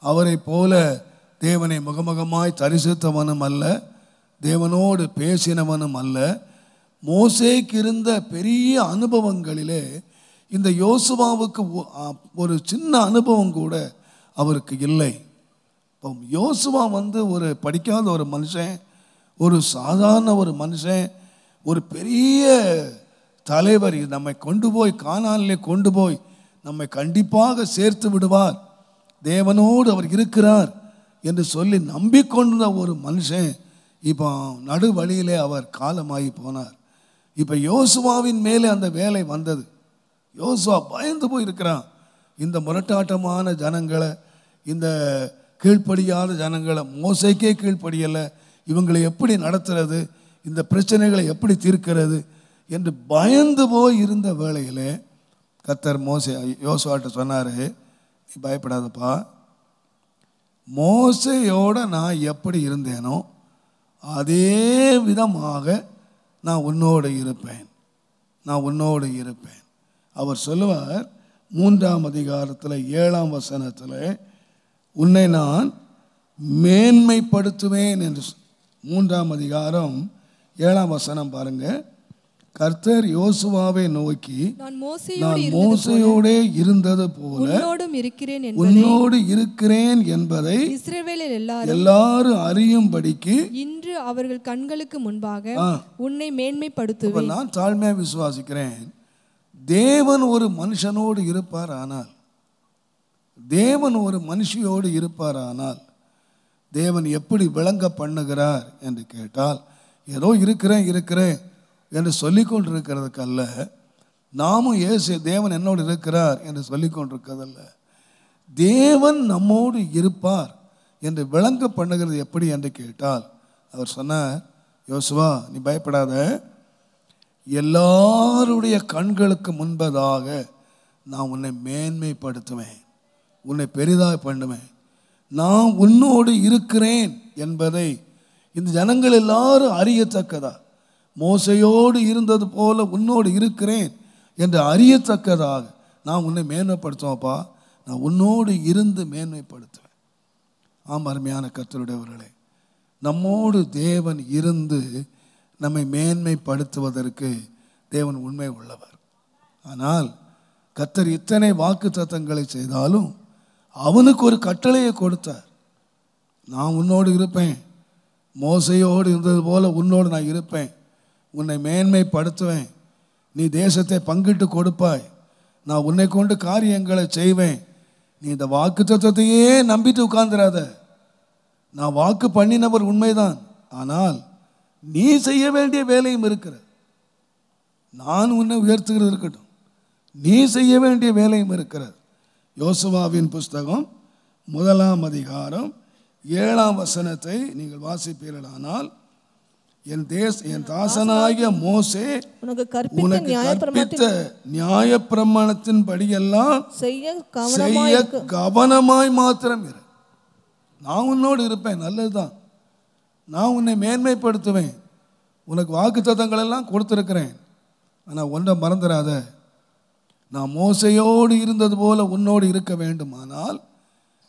அவரை போல தேவனை முகமுகமாய் தரிசித்தவனும் அல்ல. தேவனோடு பேசினவனும் அல்ல. மோசேக்கு இருந்த பெரிய அனுபவங்களிலே இந்த யோசுவாவுக்கு ஒரு சின்ன அனுபவம் கூட அவருக்கு இல்லை. இப்போ யோசுவா வந்து ஒரு படிக்காத ஒரு மனுஷன் ஒரு சாதாரண ஒரு மனுஷன் ஒரு பெரிய தலைவர். நம்மை கொண்டு போய் காணாலே கொண்டு போய் நம்மை கண்டிப்பாக சேர்த்து விடுவார். தேவனோடு அவர் இருக்கிறார் என்று சொல்லி நம்பிக்கொண்ட ஒரு மனுஷன் இப்போ நடு வழியிலே அவர் காலமாகி போனார். இப்போ யோசுவாவின் மேலே அந்த வேலை வந்தது. யோசுவா பயந்து போய் இருக்கிறான் இந்த முரட்டாட்டமான ஜனங்களை இந்த கீழ்ப்படியாத ஜனங்களை மோசைக்கே கீழ்ப்படியலை. இவங்களை எப்படி நடத்துறது? இந்த பிரச்சனைகளை எப்படி தீர்க்கிறது? என்று பயந்து போய் இருந்த வேளையில் கத்தர் மோசை யோசுவாட்ட சொன்னார் நீ பயப்படாதப்பா. மோசையோடு நான் எப்படி இருந்தேனோ அதே விதமாக நான் உன்னோடு இருப்பேன். நான் உன்னோடு இருப்பேன். அவர் சொல்லுவார் மூன்றாம் அதிகாரத்தில் ஏழாம் வசனத்தில் உன்னை நான் மேன்மைப்படுத்துவேன் என்று மூன்றாம் அதிகாரம் ஏழாம் வசனம் பாருங்க. கர்த்தர் யோசுவாவை நோக்கி நான் மோசையோடு இருந்தது போல இருக்கிறேன் உன்னோடு இருக்கிறேன் என்பதை இஸ்ரவேலில் எல்லாரும் எல்லாரும் அறியும்படிக்கு இன்று அவர்கள் கண்களுக்கு முன்பாக. உன்னை மேன்மைப்படுத்துவேன். நான் தாழ்மையாக விசுவாசிக்கிறேன். தேவன் ஒரு மனுஷனோடு இருப்பார் ஆனால் தேவன் ஒரு மனுஷியோடு இருப்பார் ஆனால் தேவன் எப்படி விளங்க பண்ணுகிறார் என்று கேட்டால் ஏதோ இருக்கிறேன் இருக்கிறேன் என்று சொல்லிக்கொண்டிருக்கிறதுக்கல்ல நாமும் இயேசு தேவன் என்னோடு இருக்கிறார் என்று சொல்லிக்கொண்டிருக்கிறதல்ல தேவன் நம்மோடு இருப்பார் என்று விளங்க பண்ணுகிறது எப்படி என்று கேட்டால் அவர் சொன்னார் யோசுவா நீ பயப்படாத. எல்லாருடைய கண்களுக்கு முன்பதாக நான் உன்னை மேன்மைப்படுத்துவேன். உன்னை பெரிதாக பண்ணுவேன். நான் உன்னோடு இருக்கிறேன் என்பதை இந்த ஜனங்கள் எல்லாரும் அறியத்தக்கதா? மோசையோடு இருந்தது போல உன்னோடு இருக்கிறேன் என்று அறியத்தக்கதாக நான் உன்னை மேன்மைப்படுத்துவேன்ப்பா. நான் உன்னோடு இருந்து மேன்மைப்படுத்துவேன். ஆம் அருமையான கத்தருடையவர்களே நம்மோடு தேவன் இருந்து நம்மை மேன்மைப்படுத்துவதற்கு தேவன் உண்மை உள்ளவர். ஆனால் கத்தர் இத்தனை வாக்கு தத்தங்களை செய்தாலும் அவனுக்கு ஒரு கட்டளையை கொடுத்தார். நான் உன்னோடு இருப்பேன். மோசையோடு இருந்தது போல உன்னோடு நான் இருப்பேன். உன்னை மேன்மைப்படுத்துவேன். நீ தேசத்தை பங்கிட்டு கொடுப்பாய். நான் உன்னை கொண்டு காரியங்களை செய்வேன். நீ இந்த வாக்கு தத்துவத்தையே நம்பிட்டு உட்கார்ந்துடாத நான் வாக்கு பண்ணினவர் உண்மைதான். ஆனால் நீ செய்ய வேண்டிய வேலையும் இருக்கிறது. நான் உன்னை உயர்த்துகிறது இருக்கட்டும். நீ செய்ய வேண்டிய வேலையும் இருக்கிறது. யோசுவாவின் புஸ்தகம் முதலாம் அதிகாரம் ஏழாம் வசனத்தை நீங்கள் வாசிப்பீர்களானால் என் தேச என் தாசனாகிய மோசே உனக்கு கற்பித்த கற்பித்த நியாயப்பிரமாணத்தின் படியெல்லாம் செய்ய கவனமாய் மாத்திரம் இரு. நான் உன்னோடு இருப்பேன். நல்லதுதான். நான் உன்னை மேன்மைப்படுத்துவேன். உனக்கு வாக்கு எல்லாம் கொடுத்துருக்கிறேன். ஆனால் ஒன்றை மறந்துடாத. நான் மோசையோடு இருந்தது போல உன்னோடு இருக்க வேண்டுமானால்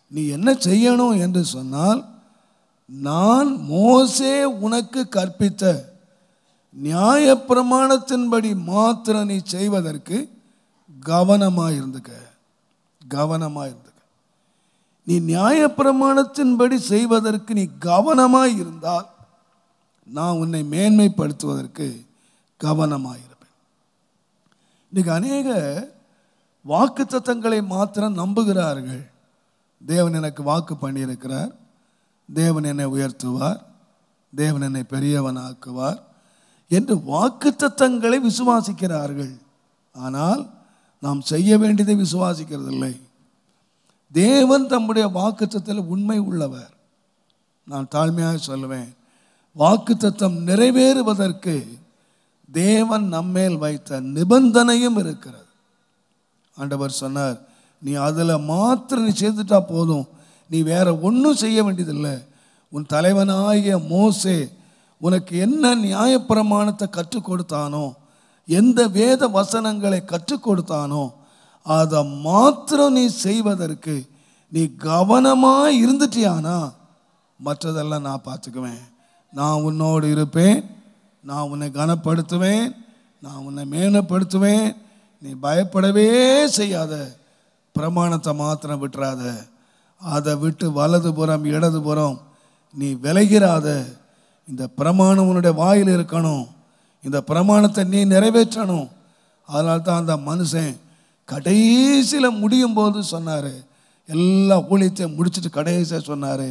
நீ என்ன செய்யணும் என்று சொன்னால் நான் மோசே உனக்கு கற்பித்த நியாயப்பிரமாணத்தின்படி மாத்திரம் நீ செய்வதற்கு கவனமாக இருந்துக்க கவனமாக இருந்து நீ நியாயப்பிரமாணத்தின்படி செய்வதற்கு நீ கவனமாக இருந்தால் நான் உன்னை மேன்மைப்படுத்துவதற்கு கவனமாக இருப்பேன் இன்னைக்கு அநேக வாக்கு மாத்திரம் நம்புகிறார்கள். தேவன் எனக்கு வாக்கு பண்ணியிருக்கிறார். தேவன் என்னை உயர்த்துவார். தேவன் என்னை பெரியவனாக்குவார் என்று வாக்குத்தத்தங்களை விசுவாசிக்கிறார்கள். ஆனால் நாம் செய்ய வேண்டியதை விசுவாசிக்கிறதில்லை. தேவன் தம்முடைய வாக்குத்தத்தில் உண்மை உள்ளவர். நான் தாழ்மையாக சொல்லுவேன். வாக்குத்தத்தம் நிறைவேறுவதற்கு தேவன் நம்மேல் வைத்த நிபந்தனையும் இருக்கிறது. ஆண்டவர் சொன்னார் நீ அதில் மாத்திரம் நீ சேர்த்துட்டா போதும். நீ வேற ஒன்றும் செய்ய வேண்டியதில்லை. உன் தலைவனாகிய மோசே உனக்கு என்ன நியாயப்பிரமாணத்தை கற்றுக் கொடுத்தானோ எந்த வேத வசனங்களை கற்றுக் கொடுத்தானோ அதை மாத்திரம் நீ செய்வதற்கு நீ கவனமாக இருந்துட்டியானா? மற்றதெல்லாம் நான் பார்த்துக்குவேன். நான் உன்னோடு இருப்பேன். நான் உன்னை கனப்படுத்துவேன். நான் உன்னை மேனப்படுத்துவேன் நீ பயப்படவே செய்யாத. பிரமாணத்தை மாத்திரம் விட்டுறாத. அதை விட்டு வலதுபுறம் இடதுபுறம் நீ விலகிறாத. இந்த பிரமாணம் உன்னுடைய வாயில் இருக்கணும். இந்த பிரமாணத்தை நீ நிறைவேற்றணும். அதனால்தான் அந்த மனுஷன் கடைசியில் முடியும் போது சொன்னார் எல்லா ஊழியத்தையும் முடிச்சுட்டு கடைசியாக சொன்னார்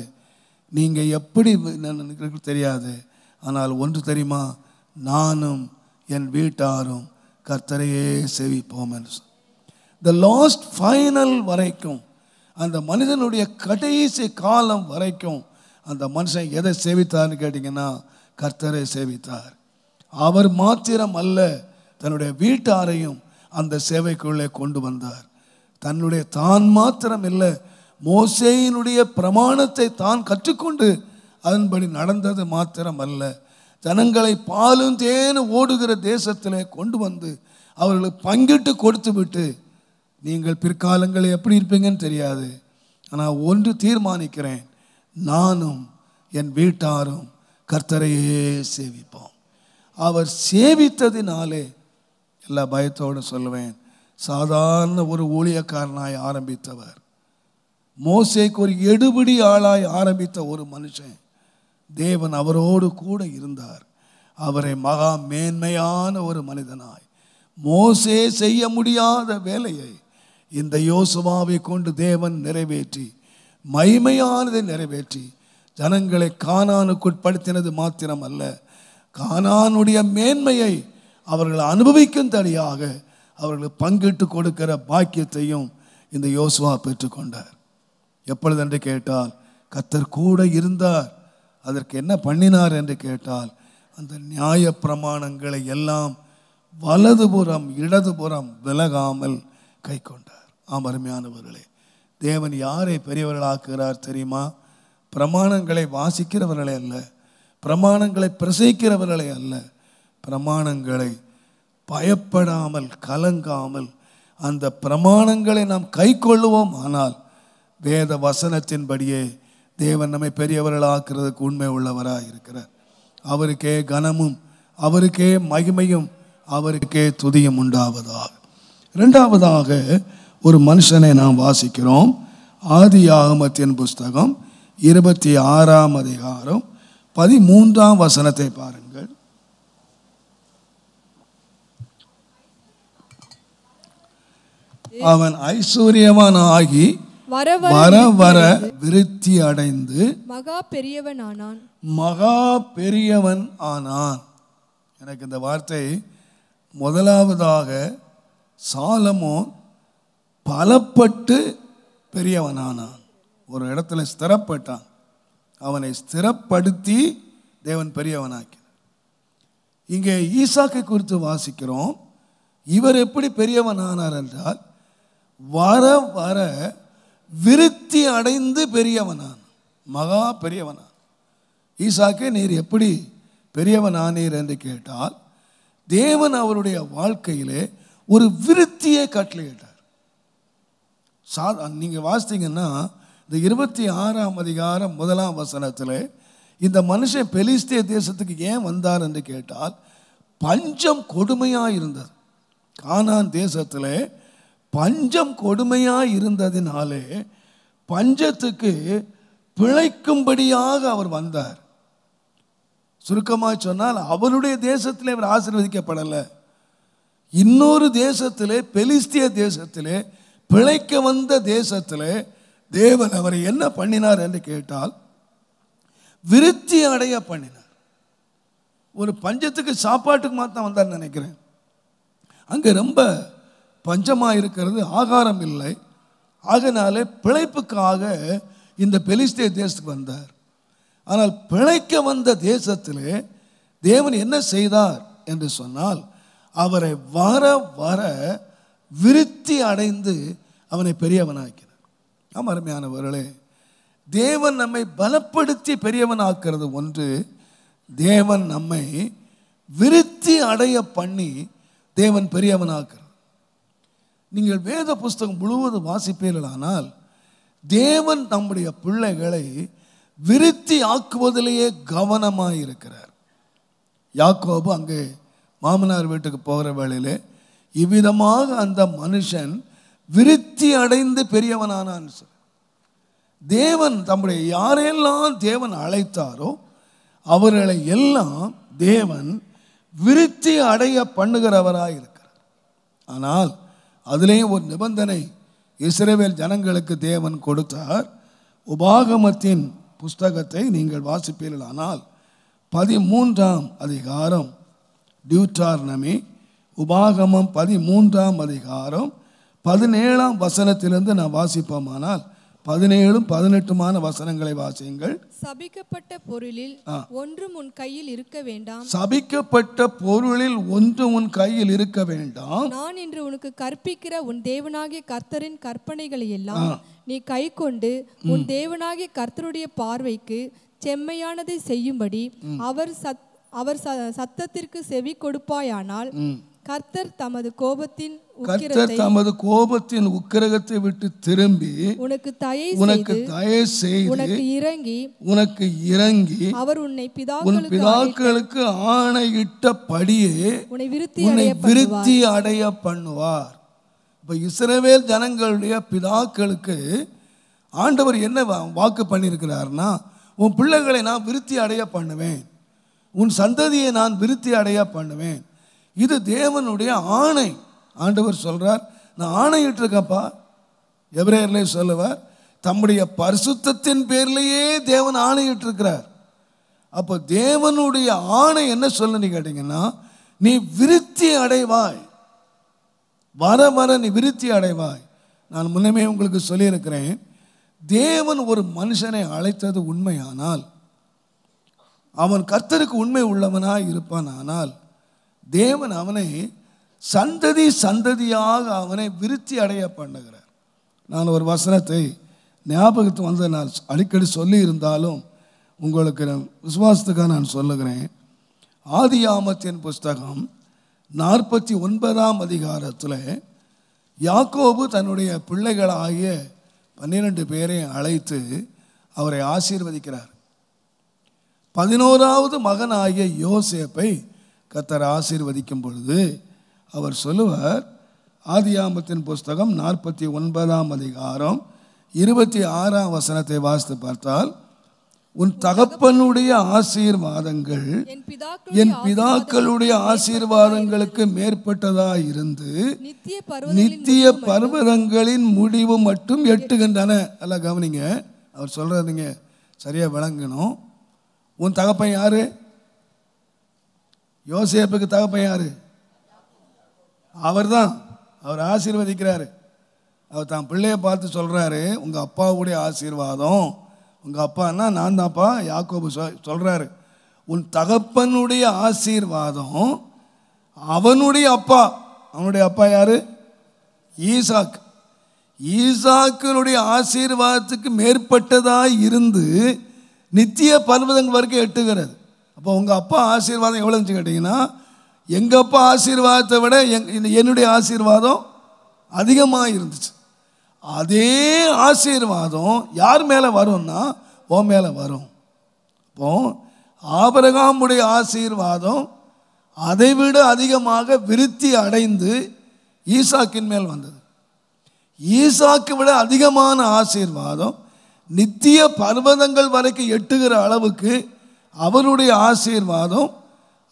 நீங்கள் எப்படி நினைக்கிறீர்கள் தெரியாது ஆனால் ஒன்று தெரியுமா நானும் என் வீட்டாரும் கர்த்தரையே சேவிப்போம் என்று த லாஸ்ட் ஃபைனல் வரைக்கும் அந்த மனிதனுடைய கடைசி காலம் வரைக்கும் அந்த மனுஷன் எதை சேவித்தார்னு கேட்டிங்கன்னா கர்த்தரை சேவித்தார். அவர் மாத்திரம் அல்ல தன்னுடைய வீட்டாரையும் அந்த சேவைக்குள்ளே கொண்டு வந்தார். தன்னுடைய தான் மாத்திரம் இல்லை மோசையினுடைய பிரமாணத்தை தான் கற்றுக்கொண்டு அதன்படி நடந்தது மாத்திரம் அல்ல. ஜனங்களை பாலும் தேனு ஓடுகிற தேசத்திலே கொண்டு வந்து அவர்களுக்கு பங்கிட்டு கொடுத்து விட்டு நீங்கள் பிற்காலங்களில் எப்படி இருப்பீங்கன்னு தெரியாது. ஆனால் ஒன்று தீர்மானிக்கிறேன் நானும் என் வீட்டாரும் கர்த்தரையே சேவிப்போம். அவர் சேவித்ததினாலே எல்லா பயத்தோடு சொல்லுவேன். சாதாரண ஒரு ஊழியக்காரனாய் ஆரம்பித்தவர். மோசைக்கு ஒரு எடுபிடி ஆளாய் ஆரம்பித்த ஒரு மனுஷன். தேவன் அவரோடு கூட இருந்தார். அவரை மகா மேன்மையான ஒரு மனிதனாய். மோசே செய்ய முடியாத வேலையை இந்த யோசுவாவை கொண்டு தேவன் நிறைவேற்றி மைமையானதை நிறைவேற்றி ஜனங்களை கானானுக்குட்படுத்தினது மாத்திரம் அல்ல கானானுடைய மேன்மையை அவர்கள் அனுபவிக்கும் தனியாக அவர்கள் பங்கிட்டு கொடுக்கிற பாக்கியத்தையும் இந்த யோசுவா பெற்றுக்கொண்டார். எப்பொழுது என்று கேட்டால் கத்தர் கூட இருந்தார். அதற்கு என்ன பண்ணினார் என்று கேட்டால் அந்த நியாய பிரமாணங்களை எல்லாம் வலதுபுறம் இடதுபுறம் விலகாமல் கை கொண்டார். ஆம் அருமையானவர்களே தேவன் யாரை பெரியவர்களாக்குகிறார் தெரியுமா? பிரமாணங்களை வாசிக்கிறவர்களே அல்ல பிரமாணங்களை பிரசைக்கிறவர்களே அல்ல பிரமாணங்களை பயப்படாமல் கலங்காமல் அந்த பிரமாணங்களை நாம் கை கொள்ளுவோம் ஆனால் வேத வசனத்தின்படியே தேவன் நம்மை பெரியவர்களாக்குறதுக்கு உண்மை உள்ளவராக இருக்கிறார். அவருக்கே கனமும் அவருக்கே மகிமையும் அவருக்கே துதியும் உண்டாவதாக. ரெண்டாவதாக ஒரு மனுஷனை நாம் வாசிக்கிறோம். ஆதி ஆகமத்தின் புஸ்தகம் இருபத்தி ஆறாம் அதிகாரம் பதிமூன்றாம் வசனத்தை பாருங்கள். அவன் ஐஸ்வர்யவான் ஆகி வர வர வர விருத்தி அடைந்து மகா பெரியவனானான். மகா பெரியவன் ஆனான். எனக்கு இந்த வார்த்தை முதலாவதாக சாலமோன் பலப்பட்டு பெரியவனானான். ஒரு இடத்துல ஸ்திரப்பட்டான். அவனை ஸ்திரப்படுத்தி தேவன் பெரியவனாக்கினார். இங்கே ஈசாக்கை குறித்து வாசிக்கிறோம். இவர் எப்படி பெரியவனானார் என்றால் வர வர விருத்தி அடைந்து பெரியவனான். மகா பெரியவனான். ஈசாக்கே நீர் எப்படி பெரியவனானீர்? என்று கேட்டால் தேவன் அவருடைய வாழ்க்கையிலே ஒரு விருத்தியை கட்டளையிட்டார். சா நீங்கள் வாசித்தீங்கன்னா இந்த இருபத்தி ஆறாம் அதிகாரம் முதலாம் வசனத்தில் இந்த மனுஷன் பெலிஸ்தே தேசத்துக்கு ஏன் வந்தார் என்று கேட்டால் பஞ்சம் கொடுமையாக இருந்தது கானான் தேசத்தில் பஞ்சம் கொடுமையாக இருந்ததினாலே பஞ்சத்துக்கு பிழைக்கும்படியாக அவர் வந்தார். சுருக்கமாக சொன்னால் அவருடைய தேசத்திலே அவர் ஆசீர்வதிக்கப்படலை. இன்னொரு தேசத்திலே பெலிஸ்திய தேசத்திலே பிழைக்க வந்த தேசத்திலே தேவன் அவரை என்ன பண்ணினார் என்று கேட்டால் விருத்தி அடைய பண்ணினார். ஒரு பஞ்சத்துக்கு சாப்பாட்டுக்கு மாத்தான் வந்தார் நினைக்கிறேன். அங்கே ரொம்ப பஞ்சமாக இருக்கிறது ஆகாரம் இல்லை. ஆகினாலே பிழைப்புக்காக இந்த பெலிஸ்தே தேசத்துக்கு வந்தார். ஆனால் பிழைக்க வந்த தேசத்திலே தேவன் என்ன செய்தார் என்று சொன்னால் அவரை வர வர விருத்தி அடைந்து அவனை பெரியவனாக்கினார். ஆமாம் அருமையானவர்களே தேவன் நம்மை பலப்படுத்தி பெரியவனாக்கிறது ஒன்று தேவன் நம்மை விருத்தி அடைய பண்ணி தேவன் பெரியவனாக்கிறார். நீங்கள் வேத புஸ்தகம் முழுவதும் வாசிப்பீர்களானால் தேவன் நம்முடைய பிள்ளைகளை விருத்தி ஆக்குவதிலேயே கவனமாக இருக்கிறார் யாக்கோபு அங்கே மாமனார் வீட்டுக்கு போகிற வேளையிலே இவ்விதமாக அந்த மனுஷன் விருத்தி அடைந்து பெரியவனானான் சொல்லி தேவன் தம்முடைய யாரெல்லாம் தேவன் அழைத்தாரோ அவர்களை எல்லாம் தேவன் விருத்தி அடைய பண்ணுகிறவராக இருக்கிறார் ஆனால் அதுலேயும் ஒரு நிபந்தனை. இஸ்ரேவேல் ஜனங்களுக்கு தேவன் கொடுத்தார். உபாகமத்தின் புஸ்தகத்தை நீங்கள் வாசிப்பீர்களானால் பதிமூன்றாம் அதிகாரம் டியூட்டார்னமி உபாகமம் பதிமூன்றாம் அதிகாரம் பதினேழாம் வசனத்திலிருந்து நான் வாசிப்போமானால் பதினேழும் பதினெட்டுமான வசனங்களை வாசியுங்கள். சபிக்கப்பட்ட பொருளில் ஒன்றும் உன் கையில் இருக்க வேண்டாம். சபிக்கப்பட்ட பொருளில் ஒன்று உன் கையில் இருக்க வேண்டாம். நான் இன்று உனக்கு கற்பிக்கிற உன் தேவனாகிய கர்த்தரின் கற்பனைகளை எல்லாம் நீ கைக்கொண்டு உன் தேவனாகிய கர்த்தருடைய பார்வைக்கு செம்மையானதை செய்யும்படி அவர் சத் அவர் சத்தத்திற்கு செவி கொடுப்பாயானால் கர்த்தர் தமது கோபத்தின் கர்த்தர் தமது கோபத்தின் உக்கிரகத்தை விட்டு திரும்பி உனக்கு தயை உனக்கு தயவு செய்து உனக்கு இறங்கி உனக்கு இறங்கி அவர் உன்னை உன் பிதாக்களுக்கு ஆணையிட்டபடியே உன்னை விருத்தி உன்னை விருத்தி அடைய பண்ணுவார். இப்போ இஸ்ரவேல் ஜனங்களுடைய பிதாக்களுக்கு ஆண்டவர் என்ன வாக்கு பண்ணியிருக்கிறார்னா உன் பிள்ளைகளை நான் விருத்தி அடைய பண்ணுவேன். உன் சந்ததியை நான் விருத்தி அடைய பண்ணுவேன். இது தேவனுடைய ஆணை. ஆண்டவர் சொல்கிறார் நான் ஆணையிட்டிருக்கப்பா. எவரேர்லேயே சொல்லுவார் தம்முடைய பரிசுத்தத்தின் பேர்லேயே தேவன் ஆணையிட்டிருக்கிறார். அப்போ தேவனுடைய ஆணை என்ன சொல்லுன்னு கேட்டிங்கன்னா நீ விருத்தி அடைவாய். வர வர நீ விருத்தி அடைவாய். நான் முன்னமே உங்களுக்கு சொல்லியிருக்கிறேன் தேவன் ஒரு மனுஷனை அழைத்தது உண்மையானால் அவன் கர்த்தருக்கு உண்மை உள்ளவனாய் இருப்பான் ஆனால் தேவன் அவனை சந்ததி சந்ததியாக அவனை விருத்தி அடைய பண்ணுகிறார். நான் ஒரு வசனத்தை ஞாபகத்து வந்து நான் அடிக்கடி சொல்லி இருந்தாலும் உங்களுக்கு நான் விசுவாசத்துக்காக நான் சொல்லுகிறேன். ஆதி ஆமத்தின் புஸ்தகம் நாற்பத்தி ஒன்பதாம் அதிகாரத்தில் யாக்கோபு தன்னுடைய பிள்ளைகளாகிய பன்னிரெண்டு பேரை அழைத்து அவரை ஆசீர்வதிக்கிறார். பதினோராவது மகனாகிய யோசேப்பை கத்தர் ஆசீர்வதிக்கும் பொழுது அவர் சொல்லுவார் ஆதியாமத்தின் புஸ்தகம் நாற்பத்தி ஒன்பதாம் அதிகாரம் இருபத்தி ஆறாம் வசனத்தை வாசித்து பார்த்தால் உன் தகப்பனுடைய ஆசீர்வாதங்கள் என் பிதாக்களுடைய ஆசீர்வாதங்களுக்கு மேற்பட்டதாய் இருந்து நித்திய பர்வதங்களின் முடிவு மட்டும் எட்டுகின்றன. எல்லாம் கவனிங்க. அவர் சொல்றதுங்க சரியா விளங்கணும். உன் தகப்பன் யாரு? யோசேப்புக்கு தகப்பன் யாரு? அவர்தான். அவர் ஆசீர்வதிக்கிறாரு. அவர் தான் பிள்ளைய பார்த்து சொல்றாரு உங்க அப்பாவுடைய ஆசீர்வாதம். உங்க அப்பான்னா நான் தான்ப்பா யாக்கோபு சொ- சொல்றாரு. உன் தகப்பனுடைய ஆசீர்வாதம் அவனுடைய அப்பா. அவனுடைய அப்பா யாரு? ஈசாக். ஈசாக்கினுடைய ஆசீர்வாதத்துக்கு மேற்பட்டதாய் இருந்து நித்திய பர்வதங்கள் வரைக்கும் எட்டுகிறது. அப்போ உங்கள் அப்பா ஆசீர்வாதம் எவ்வளோ இருந்துச்சு கேட்டிங்கன்னா எங்கள் அப்பா ஆசீர்வாதத்தை விட எங் என்னுடைய ஆசீர்வாதம் அதிகமாக இருந்துச்சு. அதே ஆசீர்வாதம் யார் மேலே வரும்னா ஓ மேலே வரும். இப்போ ஆபரகாமுடைய ஆசீர்வாதம் அதைவிட அதிகமாக விருத்தி அடைந்து ஈசாக்கின் மேல் வந்தது. ஈசாக்கு விட அதிகமான ஆசீர்வாதம் நித்திய பர்வதங்கள் வரைக்கும் எட்டுகிற அளவுக்கு அவருடைய ஆசீர்வாதம்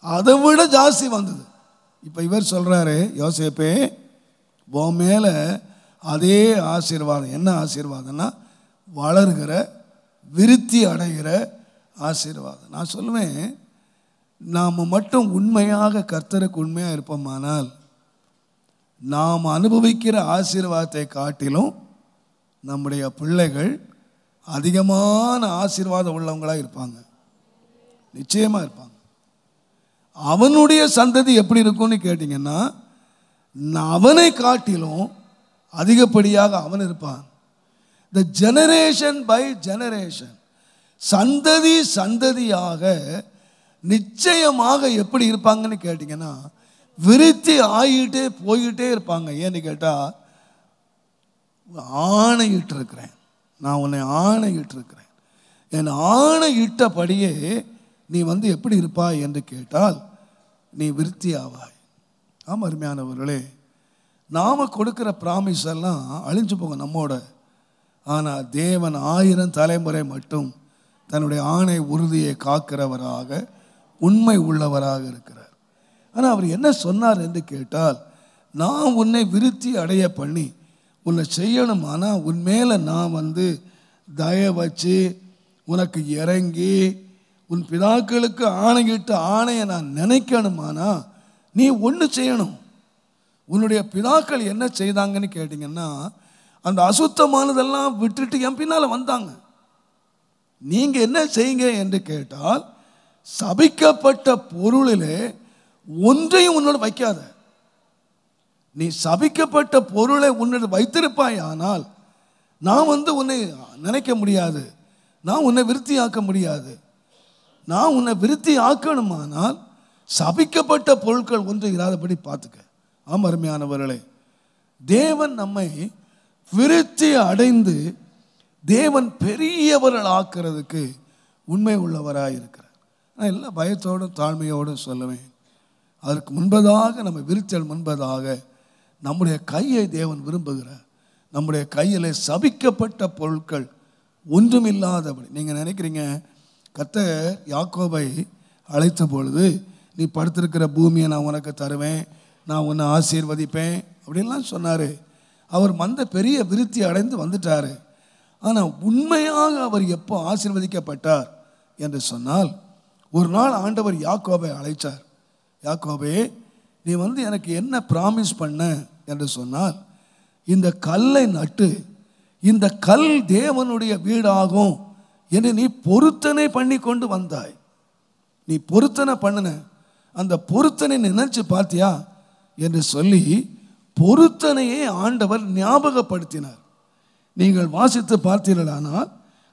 அதை விட ஜாஸ்தி வந்தது. இப்போ இவர் சொல்கிறாரு யோசேப்பே உன் மேலே அதே ஆசீர்வாதம் என்ன ஆசீர்வாதம்னா வளர்கிற விருத்தி அடைகிற ஆசீர்வாதம். நான் சொல்லுவேன் நாம் மட்டும் உண்மையாக கர்த்தருக்கு உண்மையாக இருப்போமானால் நாம் அனுபவிக்கிற ஆசீர்வாதத்தை காட்டிலும் நம்முடைய பிள்ளைகள் அதிகமான ஆசீர்வாதம் உள்ளவங்களாக இருப்பாங்க. நிச்சயமாக இருப்பாங்க. அவனுடைய சந்ததி எப்படி இருக்கும்னு கேட்டிங்கன்னா அவனை காட்டிலும் அதிகப்படியாக அவன் இருப்பான். த ஜெனரேஷன் பை ஜெனரேஷன் சந்ததி சந்ததியாக நிச்சயமாக எப்படி இருப்பாங்கன்னு கேட்டிங்கன்னா விருத்தி ஆகிட்டே போயிட்டே இருப்பாங்க. ஏன்னு கேட்டால் ஆணையிட்டு இருக்கிறேன் நான் உன்னை ஆணையிட்டு இருக்கிறேன் என் ஆணையிட்டபடியே நீ வந்து எப்படி இருப்பாய் என்று கேட்டால் நீ விருத்தி ஆவாய் ஆமாம் அருமையானவர்களே நாம் கொடுக்குற ப்ராமிஸ் எல்லாம் அழிஞ்சு போகும் நம்மோட. ஆனால் தேவன் ஆயிரம் தலைமுறை மட்டும் தன்னுடைய ஆணை உறுதியை காக்கிறவராக உண்மை உள்ளவராக இருக்கிறார். ஆனால் அவர் என்ன சொன்னார் என்று கேட்டால் நான் உன்னை விருத்தி அடைய பண்ணி உன்னை செய்யணும். ஆனால் உன் மேலே நான் வந்து தய வச்சு உனக்கு இறங்கி உன் பிதாக்களுக்கு ஆணையிட்ட ஆணையை நான் நினைக்கணுமானா? நீ ஒன்று செய்யணும். உன்னுடைய பிதாக்கள் என்ன செய்தாங்கன்னு கேட்டிங்கன்னா அந்த அசுத்தமானதெல்லாம் விட்டுட்டு என் பின்னால் வந்தாங்க. நீங்கள் என்ன செய்யுங்க என்று கேட்டால் சபிக்கப்பட்ட பொருளிலே ஒன்றையும் உன்னோட வைக்காத. நீ சபிக்கப்பட்ட பொருளை உன்னோட வைத்திருப்பாய் ஆனால் நான் வந்து உன்னை நினைக்க முடியாது. நான் உன்னை விருத்தியாக்க முடியாது. நான் உன்னை விருத்தி ஆக்கணுமானால் சபிக்கப்பட்ட பொருட்கள் ஒன்று இராதபடி பார்த்துக்க. ஆம் அருமையானவர்களே. தேவன் நம்மை விருத்தி அடைந்து தேவன் பெரியவர்கள் ஆக்கிறதுக்கு உண்மை உள்ளவராக இருக்கிறார். நான் எல்லா பயத்தோடும் தாழ்மையோடும் சொல்லுவேன். அதற்கு முன்பதாக நம்ம விருத்தல் முன்பதாக நம்முடைய கையை தேவன் விரும்புகிறார். நம்முடைய கையில் சபிக்கப்பட்ட பொருட்கள் ஒன்றுமில்லாதபடி. நீங்கள் நினைக்கிறீங்க கத்த யாக்கோபை அழைத்த பொழுது நீ படுத்திருக்கிற பூமியை நான் உனக்கு தருவேன். நான் உன்னை ஆசீர்வதிப்பேன். அப்படின்லாம் சொன்னார். அவர் வந்த பெரிய விருத்தி அடைந்து வந்துட்டார். ஆனால் உண்மையாக அவர் எப்போ ஆசீர்வதிக்கப்பட்டார் என்று சொன்னால் ஒரு நாள் ஆண்டவர் யாக்கோபை அழைச்சார். யாக்கோபே நீ வந்து எனக்கு என்ன ப்ராமிஸ் பண்ண? என்று சொன்னால் இந்த கல்லை நட்டு இந்த கல் தேவனுடைய வீடாகும். என்று நீ பொருத்தனை பண்ணி கொண்டு வந்தாய். நீ பொருத்தனை பண்ணின. அந்த பொருத்தனை நினைச்சு பார்த்தியா? என்று சொல்லி பொருத்தனையை ஆண்டவர் ஞாபகப்படுத்தினார். நீங்கள் வாசித்து பார்த்தீர்களானால்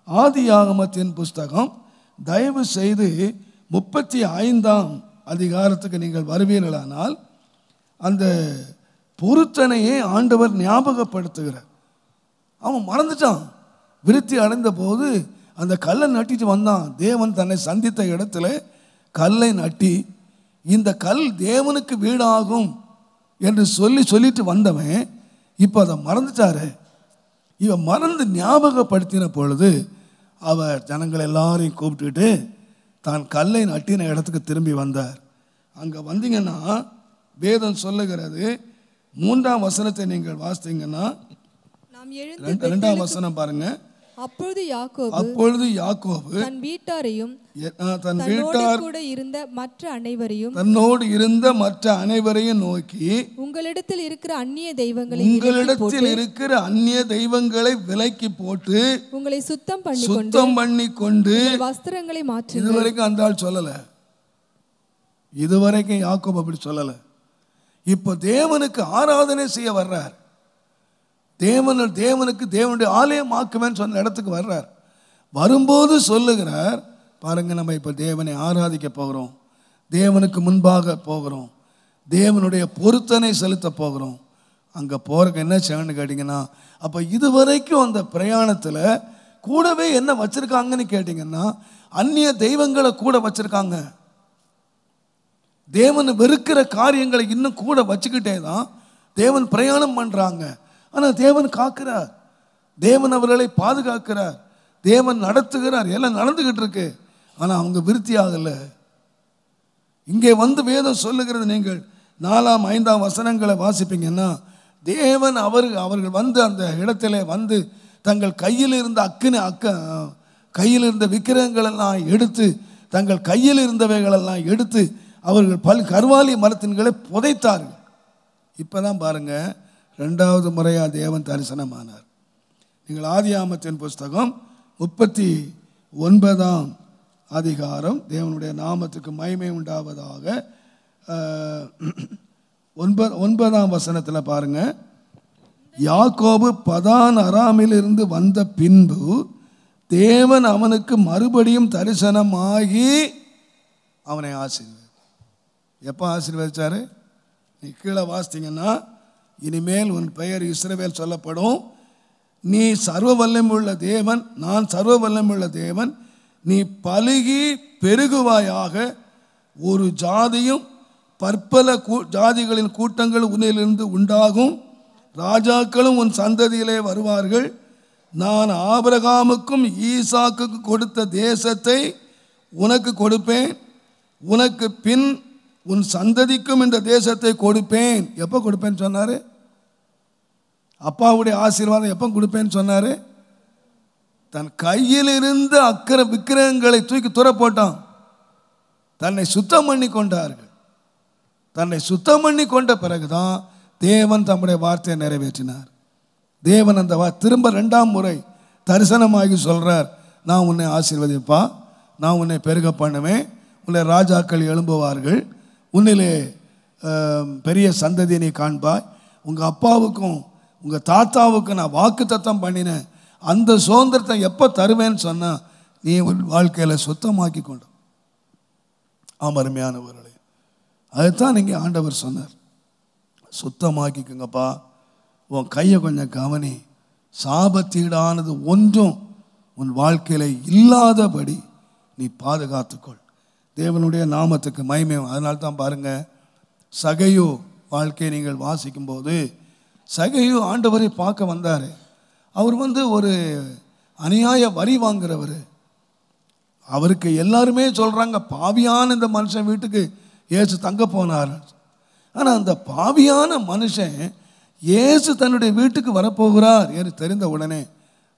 ஆதியாகமத்தின் புஸ்தகம் தயவு செய்து முப்பத்தி ஐந்தாம் அதிகாரத்துக்கு நீங்கள் வருவீர்களானால் அந்த பொருத்தனையை ஆண்டவர் ஞாபகப்படுத்துகிறார். அவன் மறந்துட்டான். விருத்தி அடைந்த போது அந்த கல்லை நட்டிட்டு வந்தான். தேவன் தன்னை சந்தித்த இடத்துல கல்லை நட்டி இந்த கல் தேவனுக்கு வீடாகும் என்று சொல்லி சொல்லிட்டு வந்தவன் இப்போ அதை மறந்துட்டாரு. இவன் மறந்து ஞாபகப்படுத்தின பொழுது அவர் ஜனங்கள் எல்லாரையும் கூப்பிட்டுட்டு தான் கல்லை நட்டின இடத்துக்கு திரும்பி வந்தார். அங்கே வந்தீங்கன்னா வேதம் சொல்லுகிறது மூன்றாம் வசனத்தை நீங்கள் வாசித்தீங்கன்னா ரெண்டாம் வசனம் பாருங்க. அப்பொழுது யாக்கோபு அப்பொழுது யாக்கோபு தன் வீட்டாரையும் தன் வீட்டார் கூட இருந்த மற்ற அனைவரையும் தன்னோடு இருந்த மற்ற அனைவரையும் நோக்கி உங்களிடத்தில் இருக்கிற அந்நிய தெய்வங்களை உங்களிடத்தில் இருக்கிற அந்நிய தெய்வங்களை விலக்கி போட்டு உங்களை சுத்தம் பண்ணி சுத்தம் பண்ணி கொண்டு வஸ்திரங்களை மாற்றி இதுவரைக்கும் அந்த ஆள் சொல்லலை. இதுவரைக்கும் யாக்கோப் அப்படி சொல்லலை. இப்போ தேவனுக்கு ஆராதனை செய்ய வர்றார். தேவன் தேவனுக்கு தேவனுடைய ஆலயம் ஆக்குவேன்னு சொன்ன இடத்துக்கு வர்றார். வரும்போது சொல்லுகிறார் பாருங்கள் நம்ம இப்போ தேவனை ஆராதிக்க போகிறோம். தேவனுக்கு முன்பாக போகிறோம். தேவனுடைய பொருத்தனை செலுத்த போகிறோம். அங்கே போகிறக்கு என்ன செய்யணும்னு கேட்டிங்கன்னா அப்போ இதுவரைக்கும் அந்த பிரயாணத்தில் கூடவே என்ன வச்சுருக்காங்கன்னு கேட்டிங்கன்னா அந்நிய தெய்வங்களை கூட வச்சுருக்காங்க. தேவன் வெறுக்கிற காரியங்களை இன்னும் கூட வச்சுக்கிட்டே தான் தேவன் பிரயாணம் பண்ணுறாங்க ஆனால் தேவன் காக்கிறார். தேவன் அவர்களை பாதுகாக்கிறார். தேவன் நடத்துகிறார். எல்லாம் நடந்துக்கிட்டு இருக்கு. ஆனால் அவங்க விருத்தி ஆகலை. இங்கே வந்து வேதம் சொல்லுகிறது நீங்கள் நாலாம் ஐந்தாம் வசனங்களை வாசிப்பீங்கன்னா தேவன் அவர் அவர்கள் வந்து அந்த இடத்துல வந்து தங்கள் கையில் இருந்த அக்கினி அக்க கையில் இருந்த விக்கிரகங்களெல்லாம் எடுத்து தங்கள் கையில் இருந்தவைகளெல்லாம் எடுத்து அவர்கள் பல் கருவாலி மரத்தின்களை புதைத்தார்கள். இப்போ தான் பாருங்கள் ரெண்டாவது முறையாக தேவன் தரிசனமானார். நீங்கள் ஆதியாமத்தின் புஸ்தகம் முப்பத்தி ஒன்பதாம் அதிகாரம் தேவனுடைய நாமத்துக்கு மகிமை உண்டாவதாக ஒன்பது ஒன்பதாம் வசனத்தில் பாருங்கள் யாக்கோபு பதான் அராமிலிருந்து வந்த பின்பு தேவன் அவனுக்கு மறுபடியும் தரிசனமாகி அவனை ஆசீர்வதி எப்போ ஆசீர்வதிச்சாரு? நீ கீழே வாசித்தீங்கன்னா இனிமேல் உன் பெயர் இஸ்ரவேல் சொல்லப்படும். நீ சர்வ வல்லமுள்ள தேவன் நான் சர்வ வல்லமுள்ள தேவன். நீ பழுகி பெருகுவாயாக. ஒரு ஜாதியும் பற்பல கூ ஜாதிகளின் கூட்டங்கள் உன்னிலிருந்து உண்டாகும். ராஜாக்களும் உன் சந்ததியிலே வருவார்கள். நான் ஆபிரகாமுக்கும் ஈசாக்குக்கும் கொடுத்த தேசத்தை உனக்கு கொடுப்பேன். உனக்கு பின் உன் சந்ததிக்கும் இந்த தேசத்தை கொடுப்பேன். எப்போ கொடுப்பேன்னு சொன்னார்? அப்பாவுடைய ஆசீர்வாதம் எப்போ கொடுப்பேன்னு சொன்னார்? தன் கையில் இருந்த அக்கிர விக்கிரகங்களை தூக்கி துற போட்டான். தன்னை சுத்தம் பண்ணி கொண்டார்கள். தன்னை சுத்தம் பண்ணி கொண்ட பிறகுதான் தேவன் தம்முடைய வார்த்தையை நிறைவேற்றினார். தேவன் அந்த வா திரும்ப ரெண்டாம் முறை தரிசனமாகி சொல்கிறார் நான் உன்னை ஆசீர்வதிப்பா நான் உன்னை பெருக பண்ணுவேன் உன்னை ராஜாக்கள் எழும்புவார்கள் உன்னிலே பெரிய சந்ததியை நீ காண்பாய் உங்கள் அப்பாவுக்கும் உங்கள் தாத்தாவுக்கு நான் வாக்கு தத்தம் பண்ணினேன். அந்த சுதந்திரத்தை எப்போ தருவேன்னு சொன்னால் நீ உன் வாழ்க்கையில் சுத்தமாக்கி கொண்டு ஆமருமையானவர்களே அதுதான் நீங்கள் ஆண்டவர் சொன்னார். சுத்தமாக்கிக்குங்கப்பா. உன் கையை கொஞ்சம் கவனி. சாபத்தீடானது ஒன்றும் உன் வாழ்க்கையில் இல்லாதபடி நீ பாதுகாத்துக்கொள். தேவனுடைய நாமத்துக்கு மயமே அதனால்தான் தான் பாருங்க சகையோ வாழ்க்கையை நீங்கள் வாசிக்கும்போது சகையோ ஆண்டவரை பார்க்க வந்தார். அவர் வந்து ஒரு அநியாய வரி வாங்குறவர். அவருக்கு எல்லாருமே சொல்கிறாங்க பாவியான இந்த மனுஷன் வீட்டுக்கு ஏசு தங்க போனார். ஆனால் அந்த பாவியான மனுஷன் ஏசு தன்னுடைய வீட்டுக்கு வரப்போகிறார் என்று தெரிந்த உடனே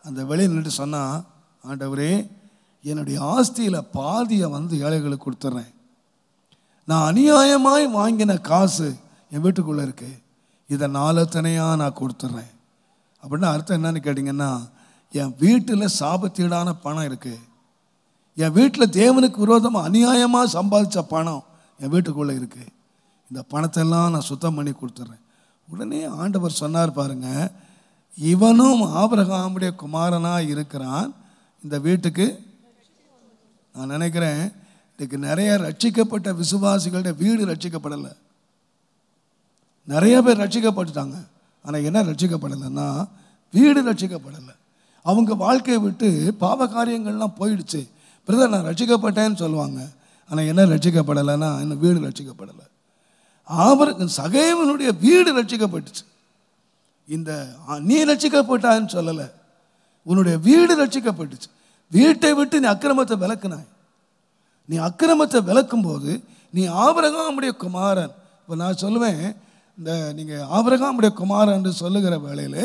அந்த வெளியில் நின்று சொன்னால் ஆண்டவரே என்னுடைய ஆஸ்தியில் பாதியை வந்து ஏழைகளுக்கு கொடுத்துட்றேன் நான் அநியாயமாய் வாங்கின காசு என் வீட்டுக்குள்ளே இருக்குது இதை நாலத்தனையாக நான் கொடுத்துட்றேன். அப்படின்னா அர்த்தம் என்னன்னு கேட்டிங்கன்னா என் வீட்டில் சாபத்தீடான பணம் இருக்குது என் வீட்டில் தேவனுக்கு விரோதமாக அநியாயமாக சம்பாதிச்ச பணம் என் வீட்டுக்குள்ளே இருக்குது இந்த பணத்தெல்லாம் நான் சுத்தம் பண்ணி கொடுத்துட்றேன். உடனே ஆண்டவர் சொன்னார் பாருங்க இவனும் ஆபிரகாமுடைய குமாரனாக இருக்கிறான். இந்த வீட்டுக்கு நான் நினைக்கிறேன் இன்றைக்கு நிறைய ரட்சிக்கப்பட்ட விசுவாசிகளுடைய வீடு ரட்சிக்கப்படலை. நிறைய பேர் ரட்சிக்கப்பட்டுட்டாங்க. ஆனால் என்ன ரட்சிக்கப்படலைன்னா வீடு ரட்சிக்கப்படலை. அவங்க வாழ்க்கையை விட்டு பாவ காரியங்கள்லாம் போயிடுச்சு. பிரதர் நான் ரட்சிக்கப்பட்டேன்னு சொல்லுவாங்க. ஆனால் என்ன ரட்சிக்கப்படலைன்னா இன்னும் வீடு ரட்சிக்கப்படலை. அவருக்கு சகைவனுடைய வீடு ரட்சிக்கப்பட்டுச்சு. இந்த நீ ரட்சிக்கப்பட்டான்னு சொல்லலை. உன்னுடைய வீடு ரட்சிக்கப்பட்டுச்சு. வீட்டை விட்டு நீ அக்கிரமத்தை விளக்குனாய். நீ அக்கிரமத்தை விளக்கும்போது நீ ஆபிரகாமுடைய குமாரன். இப்போ நான் சொல்லுவேன் இந்த நீங்கள் ஆபரகாமுடைய குமாரன் என்று சொல்லுகிற வேளையில்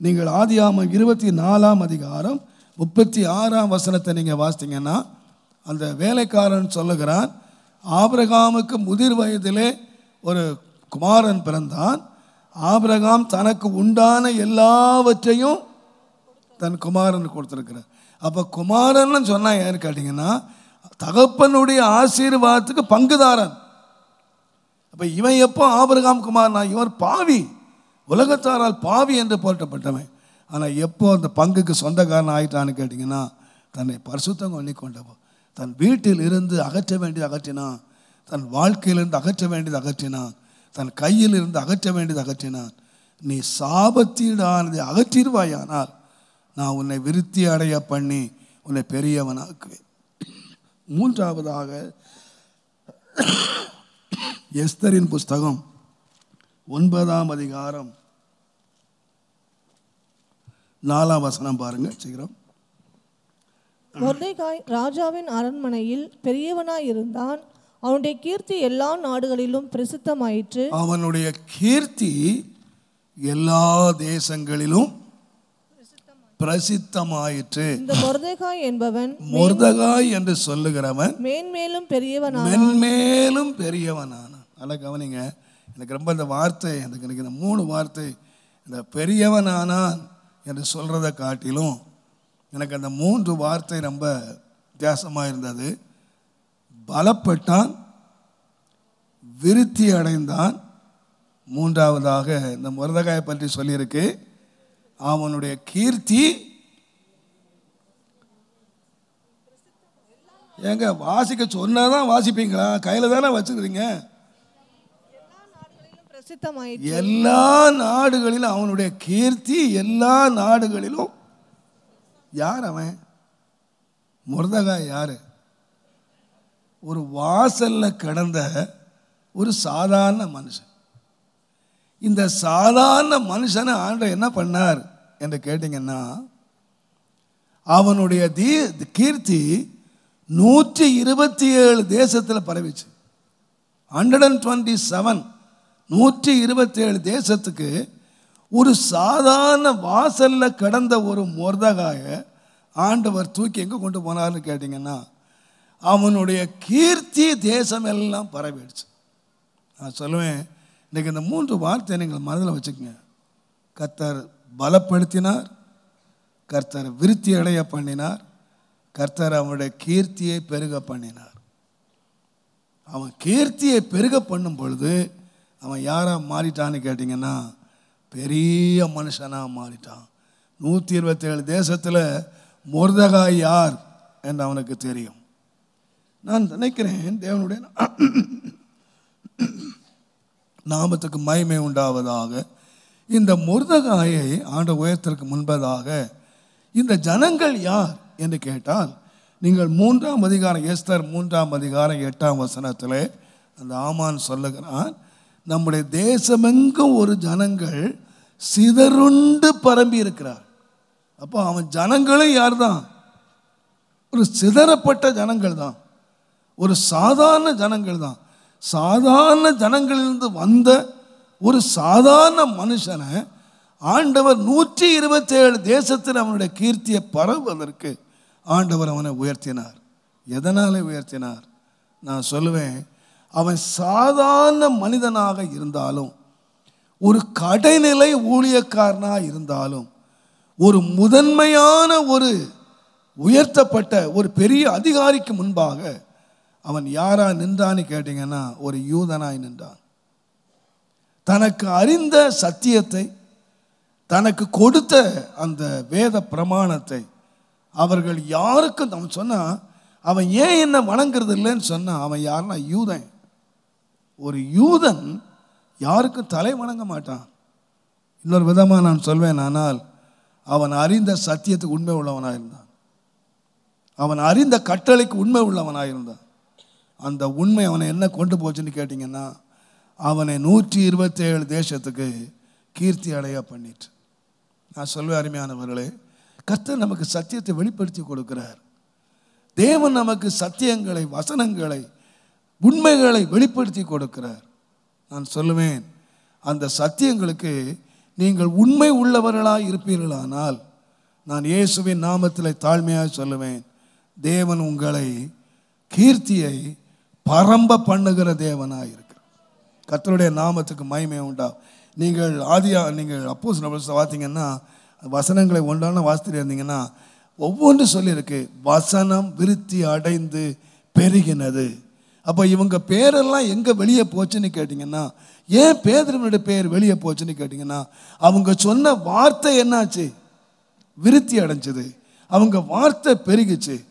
நீங்கள் ஆதியாமம் இருபத்தி நாலாம் அதிகாரம் முப்பத்தி ஆறாம் வசனத்தை நீங்கள் வாசித்தீங்கன்னா அந்த வேலைக்காரன் சொல்லுகிறான் ஆபிரகாமுக்கு முதிர் வயதிலே ஒரு குமாரன் பிறந்தான். ஆபிரகாம் தனக்கு உண்டான எல்லாவற்றையும் தன் குமாரன் கொடுத்துருக்கிறார். அப்போ குமாரன்னு சொன்னால் யாரு கேட்டிங்கன்னா தகப்பனுடைய ஆசீர்வாதத்துக்கு பங்குதாரன். அப்போ இவன் எப்போ ஆபிரகாம் குமார்னா? இவன் பாவி. உலகத்தாரால் பாவி என்று போற்றப்பட்டவன். ஆனால் எப்போ அந்த பங்குக்கு சொந்தக்காரன் ஆயிட்டான்னு கேட்டிங்கன்னா தன்னை பரிசுத்தம் பண்ணி கொண்டவன். தன் வீட்டில் இருந்து அகற்ற வேண்டியது அகற்றினான். தன் வாழ்க்கையிலிருந்து அகற்ற வேண்டியது அகற்றினான். தன் கையில் இருந்து அகற்ற வேண்டியது அகற்றினான். நீ சாபத்தீடானதை அகற்றிடுவாயானால் நான் உன்னை விருத்தி அடைய பண்ணி உன்னை பெரியவனாக்குவேன். மூன்றாவதாக எஸ்தரின் புஸ்தகம் ஒன்பதாம் அதிகாரம். நாலாம் வசனம் பாருங்க சீக்கிரம். மொர்தெகாய் ராஜாவின் அரண்மனையில் பெரியவனாய் இருந்தான். அவனுடைய கீர்த்தி எல்லா நாடுகளிலும் பிரசித்தமாயிற்று. அவனுடைய கீர்த்தி எல்லா தேசங்களிலும் பிரசித்தமாயிற்று. இந்த மொர்தெகாய் என்பவன் மொர்தகாய் என்று சொல்லுகிறவன் மேன்மேலும் பெரியவனா மென்மேலும் பெரியவனானான். நல்லா கவனிங்க. எனக்கு ரொம்ப இந்த வார்த்தை எனக்கு எனக்கு இந்த மூணு வார்த்தை இந்த பெரியவனானான் என்று சொல்கிறத காட்டிலும் எனக்கு அந்த மூன்று வார்த்தை ரொம்ப வித்தியாசமாக இருந்தது. பலப்பட்டான் விருத்தி அடைந்தான். மூன்றாவதாக இந்த முருதகாயை பற்றி சொல்லியிருக்கு. அவனுடைய கீர்த்தி ஏங்க வாசிக்க சொன்னாதான் வாசிப்பீங்களா? கையில் தானே வச்சுக்கிறீங்க? எல்லா நாடுகளிலும் அவனுடைய கீர்த்தி எல்லா நாடுகளிலும் யார் அவன்? முருதகா யாரு? ஒரு வாசல்ல கிடந்த ஒரு சாதாரண மனுஷன். இந்த சாதாரண மனுஷனை ஆண்டவர் என்ன பண்ணார் என்று கேட்டிங்கன்னா அவனுடைய தீ கீர்த்தி நூற்றி இருபத்தி ஏழு தேசத்தில் பரவிச்சு. ஹண்ட்ரட் அண்ட் டுவெண்ட்டி செவன் நூற்றி இருபத்தேழு தேசத்துக்கு ஒரு சாதாரண வாசல்ல கடந்த ஒரு மொர்தகாய ஆண்டவர் தூக்கி எங்கே கொண்டு போனார்னு கேட்டிங்கன்னா அவனுடைய கீர்த்தி தேசம் எல்லாம் பரவிடுச்சு. நான் சொல்லுவேன் இன்றைக்கி இந்த மூன்று வார்த்தை நீங்கள் மனதில் வச்சுக்கோங்க. கர்த்தர் பலப்படுத்தினார் கர்த்தர் விருத்தி அடைய பண்ணினார் கர்த்தர் அவனுடைய கீர்த்தியை பெருக பண்ணினார். அவன் கீர்த்தியை பெருக பண்ணும் பொழுது அவன் யாராக மாறிட்டான்னு கேட்டிங்கன்னா பெரிய மனுஷனாக மாறிட்டான். நூற்றி இருபத்தேழு தேசத்தில் முருதகாய் யார் என்று அவனுக்கு தெரியும். நான் நினைக்கிறேன் தேவனுடைய நாமத்துக்கு மகிமை உண்டாவதாக இந்த முருதகாயை ஆண்ட உயரத்திற்கு முன்பதாக இந்த ஜனங்கள் யார் என்று கேட்டால் நீங்கள் மூன்றாம் அதிகாரம் எஸ்தர் மூன்றாம் அதிகாரம் எட்டாம் வசனத்தில் அந்த ஆமான் சொல்லுகிறான் நம்முடைய தேசமெங்கும் ஒரு ஜனங்கள் சிதறுண்டு பரம்பி இருக்கிறார். அப்போ அவன் ஜனங்களும் யார் தான் ஒரு சிதறப்பட்ட ஜனங்கள் தான். ஒரு சாதாரண ஜனங்கள் தான். சாதாரண ஜனங்களிலிருந்து வந்த ஒரு சாதாரண மனுஷனை ஆண்டவர் நூற்றி இருபத்தேழு தேசத்தில் அவனுடைய கீர்த்தியை பரவுவதற்கு ஆண்டவர் அவனை உயர்த்தினார். எதனாலே உயர்த்தினார்? நான் சொல்லுவேன் அவன் சாதாரண மனிதனாக இருந்தாலும் ஒரு கடைநிலை ஊழியக்காரனாக இருந்தாலும் ஒரு முதன்மையான ஒரு உயர்த்தப்பட்ட ஒரு பெரிய அதிகாரிக்கு முன்பாக அவன் யாரா நின்றான்னு கேட்டிங்கன்னா ஒரு யூதனாய் நின்றான். தனக்கு அறிந்த சத்தியத்தை தனக்கு கொடுத்த அந்த வேத பிரமாணத்தை அவர்கள் யாருக்கும் அவன் சொன்னால் அவன் ஏன் என்ன வணங்குறது இல்லைன்னு சொன்னான் அவன் யாருன்னா யூதன். ஒரு யூதன் யாருக்கும் தலை வணங்க மாட்டான். இன்னொரு விதமாக நான் சொல்வேன் ஆனால் அவன் அறிந்த சத்தியத்துக்கு உண்மை உள்ளவனாக இருந்தான். அவன் அறிந்த கட்டளைக்கு உண்மை உள்ளவனாக இருந்தான். அந்த உண்மை அவனை என்ன கொண்டு போச்சுன்னு கேட்டிங்கன்னா அவனை நூற்றி இருபத்தேழு தேசத்துக்கு கீர்த்தி அடைய பண்ணிட்டு நான் சொல்வேன் அருமையானவர்களே கர்த்தர் நமக்கு சத்தியத்தை வெளிப்படுத்தி கொடுக்கிறார். தேவன் நமக்கு சத்தியங்களை வசனங்களை உண்மைகளை வெளிப்படுத்தி கொடுக்கிறார். நான் சொல்லுவேன் அந்த சத்தியங்களுக்கு நீங்கள் உண்மை உள்ளவர்களாக இருப்பீர்களானால் நான் இயேசுவின் நாமத்தில் தாழ்மையாக சொல்லுவேன் தேவன் உங்களை கீர்த்தியை பரம்ப பண்ணுகிற தேவனாக இருக்கிறார். கர்த்தருடைய நாமத்துக்கு மயமே உண்டா? நீங்கள் ஆதியா நீங்கள் அப்போஸ் நம்ம பார்த்தீங்கன்னா வசனங்களை ஒன்றான வாசித்து இருந்தீங்கன்னா ஒவ்வொன்று சொல்லியிருக்கு வசனம் விருத்தி அடைந்து பெருகினது. அப்போ இவங்க பேரெல்லாம் எங்கே வெளியே போச்சுன்னு கேட்டிங்கன்னா ஏன் பேதவனுடைய பேர் வெளியே போச்சுன்னு கேட்டிங்கன்னா அவங்க சொன்ன வார்த்தை என்னாச்சு? விருத்தி அடைஞ்சது. அவங்க வார்த்தை பெருகிச்சு.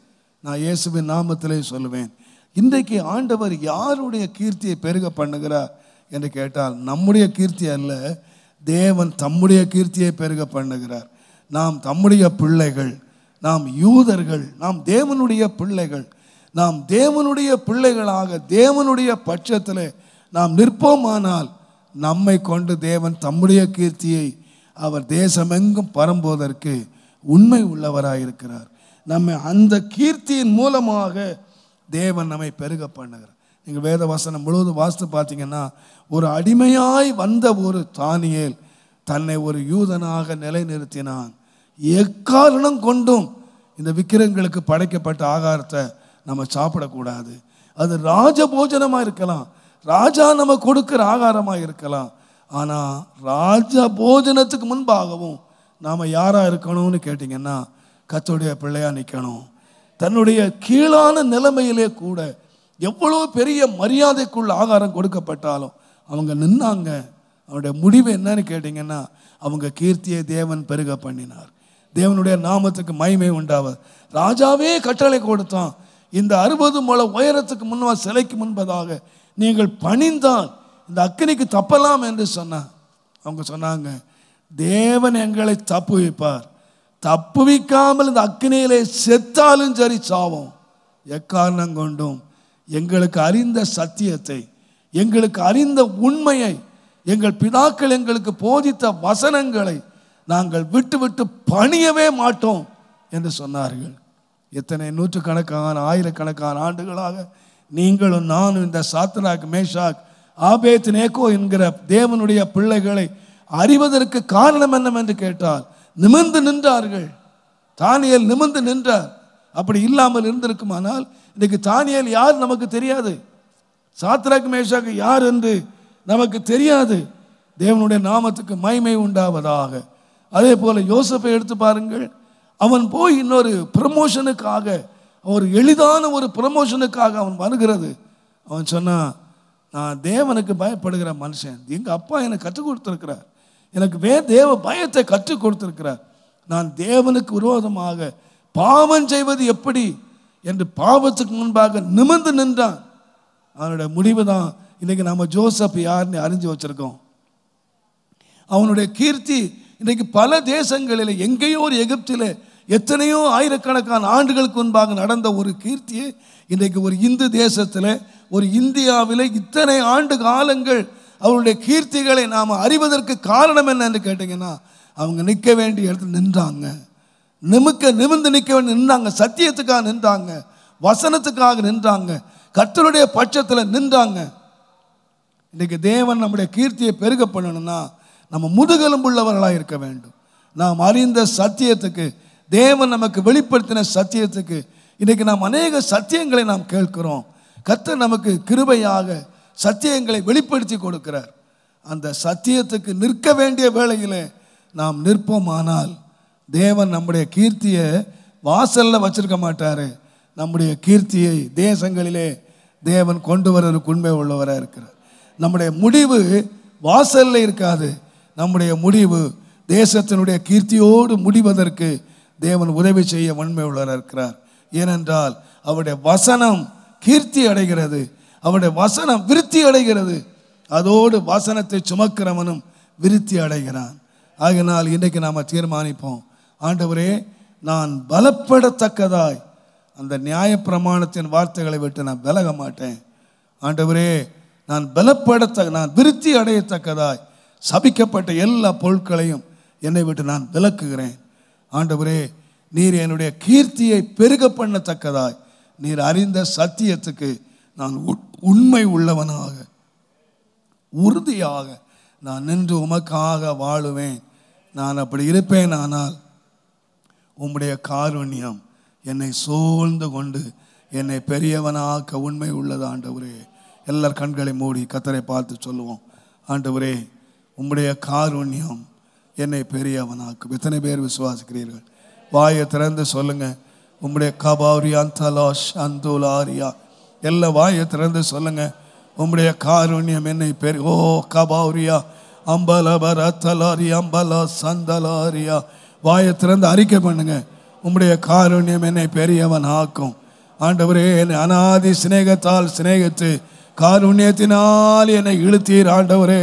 நான் இயேசுவின் நாமத்திலே சொல்லுவேன் இன்றைக்கு ஆண்டவர் யாருடைய கீர்த்தியை பெருக பண்ணுகிறார் என்று கேட்டால் நம்முடைய கீர்த்தி அல்ல தேவன் தம்முடைய கீர்த்தியை பெருக பண்ணுகிறார். நாம் தம்முடைய பிள்ளைகள் நாம் யூதர்கள் நாம் தேவனுடைய பிள்ளைகள் நாம் தேவனுடைய பிள்ளைகளாக தேவனுடைய பட்சத்தில் நாம் நிற்போமானால் நம்மை கொண்டு தேவன் தம்முடைய கீர்த்தியை அவர் தேசமெங்கும் பரம்போதற்கு உண்மை உள்ளவராயிருக்கிறார். நம்மை அந்த கீர்த்தியின் மூலமாக தேவன் நம்மை பெருக பண்ணுகிறார். நீங்கள் வேத வசனம் முழுவதும் வாசித்து பார்த்தீங்கன்னா ஒரு அடிமையாய் வந்த ஒரு தானியேல் தன்னை ஒரு யூதனாக நிலைநிறுத்தினான். எக்காரணம் கொண்டும் இந்த விக்கிரங்களுக்கு படைக்கப்பட்ட ஆகாரத்தை நம்ம சாப்பிடக்கூடாது. அது ராஜபோஜனமாக இருக்கலாம். ராஜா நம்ம கொடுக்குற ஆகாரமாக இருக்கலாம். ஆனால் ராஜ போஜனத்துக்கு முன்பாகவும் நாம் யாராக இருக்கணும்னு கேட்டிங்கன்னா கத்தோடைய பிள்ளையாக நிற்கணும் தன்னுடைய கீழான நிலைமையிலே கூட எவ்வளோ பெரிய மரியாதைக்குள்ள ஆகாரம் கொடுக்கப்பட்டாலும் அவங்க நின்னாங்க. அவனுடைய முடிவு என்னன்னு கேட்டிங்கன்னா அவங்க கீர்த்தியை தேவன் பெருக பண்ணினார். தேவனுடைய நாமத்துக்கு மகிமை உண்டாவது ராஜாவே கட்டளை கொடுத்தான். இந்த அறுபது முழ உயரத்துக்கு முன்பாக சிலைக்கு முன்பதாக நீங்கள் பணிந்தான் இந்த அக்கினிக்கு தப்பலாம் என்று சொன்னார். அவங்க சொன்னாங்க தேவன் எங்களை தப்புவிப்பார் தப்புவிக்காமல் இந்த அக்னியிலே செத்தாலும் சரி சாவோம். எக்காரணம் கொண்டும்? எங்களுக்கு அறிந்த சத்தியத்தை எங்களுக்கு அறிந்த உண்மையை எங்கள் பிதாக்கள் எங்களுக்கு போதித்த வசனங்களை நாங்கள் விட்டு விட்டு பணியவே மாட்டோம் என்று சொன்னார்கள். எத்தனை நூற்றுக்கணக்கான ஆயிரக்கணக்கான ஆண்டுகளாக நீங்களும் நானும் இந்த சாத்ராக் மேஷாக் ஆபேத் நேகோ என்கிற தேவனுடைய பிள்ளைகளை அறிவதற்கு காரணம் என்னவென்று கேட்டால் நிமிர்ந்து நின்றார்கள். தானியல் நிமிர்ந்து நின்றார். அப்படி இல்லாமல் இருந்திருக்குமானால் இன்னைக்கு தானியல் யார் நமக்கு தெரியாது? சாத்ராக் மேஷாக்கு யார் என்று நமக்கு தெரியாது. தேவனுடைய நாமத்துக்கு மைமை உண்டாவதாக. அதே போல யோசப்பை எடுத்து பாருங்கள். அவன் போய் இன்னொரு ப்ரமோஷனுக்காக ஒரு எளிதான ஒரு ப்ரமோஷனுக்காக அவன் வருகிறது. அவன் சொன்னான் நான் தேவனுக்கு பயப்படுகிற மனுஷன். எங்கள் அப்பா எனக்கு கற்றுக் கொடுத்துருக்கிறார். எனக்கு வே தேவ பயத்தை கற்றுக் கொடுத்துருக்கிறார். நான் தேவனுக்கு விரோதமாக பாவம் செய்வது எப்படி? என்று பாவத்துக்கு முன்பாக நிமிர்ந்து நின்றான். அவனுடைய முடிவு தான் இன்னைக்கு நம்ம ஜோசப் யாருன்னு அறிஞ்சு வச்சிருக்கோம். அவனுடைய கீர்த்தி இன்றைக்கு பல தேசங்களில் எங்கேயோ ஒரு எகிப்தில் எத்தனையோ ஆயிரக்கணக்கான ஆண்டுகளுக்கு முன்பாக நடந்த ஒரு கீர்த்தியை இன்றைக்கு ஒரு இந்து தேசத்தில் ஒரு இந்தியாவில் இத்தனை ஆண்டு காலங்கள் அவருடைய கீர்த்திகளை நாம் அறிவதற்கு காரணம் என்னன்னு கேட்டிங்கன்னா அவங்க நிற்க வேண்டிய இடத்துல நின்றாங்க. நிமிக்க நிமிர்ந்து நிற்க வேண்டிய நின்றாங்க. சத்தியத்துக்காக நின்றாங்க. வசனத்துக்காக நின்றாங்க. கத்தருடைய பட்சத்தில் நின்றாங்க. இன்றைக்கு தேவன் நம்முடைய கீர்த்தியை பெருக பண்ணணும்னா நம்ம முதுகெலும்புள்ளவர்களாக இருக்க வேண்டும். நாம் அறிந்த சத்தியத்துக்கு தேவன் நமக்கு வெளிப்படுத்தின சத்தியத்துக்கு இன்றைக்கு நாம் அநேக சத்தியங்களை நாம் கேட்கிறோம். கர்த்தர் நமக்கு கிருபையாக சத்தியங்களை வெளிப்படுத்தி கொடுக்கிறார். அந்த சத்தியத்துக்கு நிற்க வேண்டிய வேளையில் நாம் நிற்போமானால் தேவன் நம்முடைய கீர்த்தியை வாசல்ல வச்சிருக்க மாட்டார். நம்முடைய கீர்த்தியை தேசங்களிலே தேவன் கொண்டு வரதுக்கு உண்மை உள்ளவராக இருக்கிறார். நம்முடைய முடிவு வாசலில் இருக்காது. நம்முடைய முடிவு தேசத்தினுடைய கீர்த்தியோடு முடிவதற்கு தேவன் உதவி செய்ய உண்மை இருக்கிறார். ஏனென்றால் அவருடைய வசனம் கீர்த்தி அடைகிறது. அவருடைய வசனம் விருத்தி அடைகிறது. அதோடு வசனத்தை சுமக்கிறவனும் விருத்தி அடைகிறான். ஆகினால் இன்றைக்கு நாம் தீர்மானிப்போம். ஆண்டவரே நான் பலப்படத்தக்கதாய் அந்த நியாயப்பிரமாணத்தின் வார்த்தைகளை விட்டு நான் விலக மாட்டேன் ஆண்டவரே நான் பலப்படத்த நான் விருத்தி அடையத்தக்கதாய் சபிக்கப்பட்ட எல்லா பொருட்களையும் என்னை விட்டு நான் விலக்குகிறேன். ஆண்டவரே நீர் என்னுடைய கீர்த்தியை பெருக பண்ணத்தக்கதாய் நீர் அறிந்த சத்தியத்துக்கு நான் உண்மை உள்ளவனாக உறுதியாக நான் நின்று உமக்காக வாழுவேன். நான் அப்படி இருப்பேன் ஆனால் உம்முடைய காருண்யம் என்னை சூழ்ந்து கொண்டு என்னை பெரியவனாக்க உண்மை உள்ளது ஆண்டவரே. எல்லார் கண்களை மூடி கத்தரை பார்த்து சொல்லுவோம். ஆண்டவரே உம்முடைய காருண்யம் என்னை பெரியவனாக்கும். எத்தனை பேர் விசுவாசிக்கிறீர்கள்? வாயை திறந்து சொல்லுங்க. உம்முடைய கபாரியா அந்தலாஷ் அந்துலாரியா. எல்லா வாயை திறந்து சொல்லுங்க. உம்முடைய காருண்யம் என்னை பெரிய ஓ கபாரியா அம்பலபர தலாரி அம்பலா சந்தலாரியா வாயை திறந்து அறிக்கை பண்ணுங்க. உம்முடைய காருண்யம் என்னை பெரியவன் ஆக்கும் ஆண்டவரே என்னை அனாதி சிநேகத்தால் சிநேகித்து காருண்யத்தினால் என்னை இழுத்தீர் ஆண்டவரே.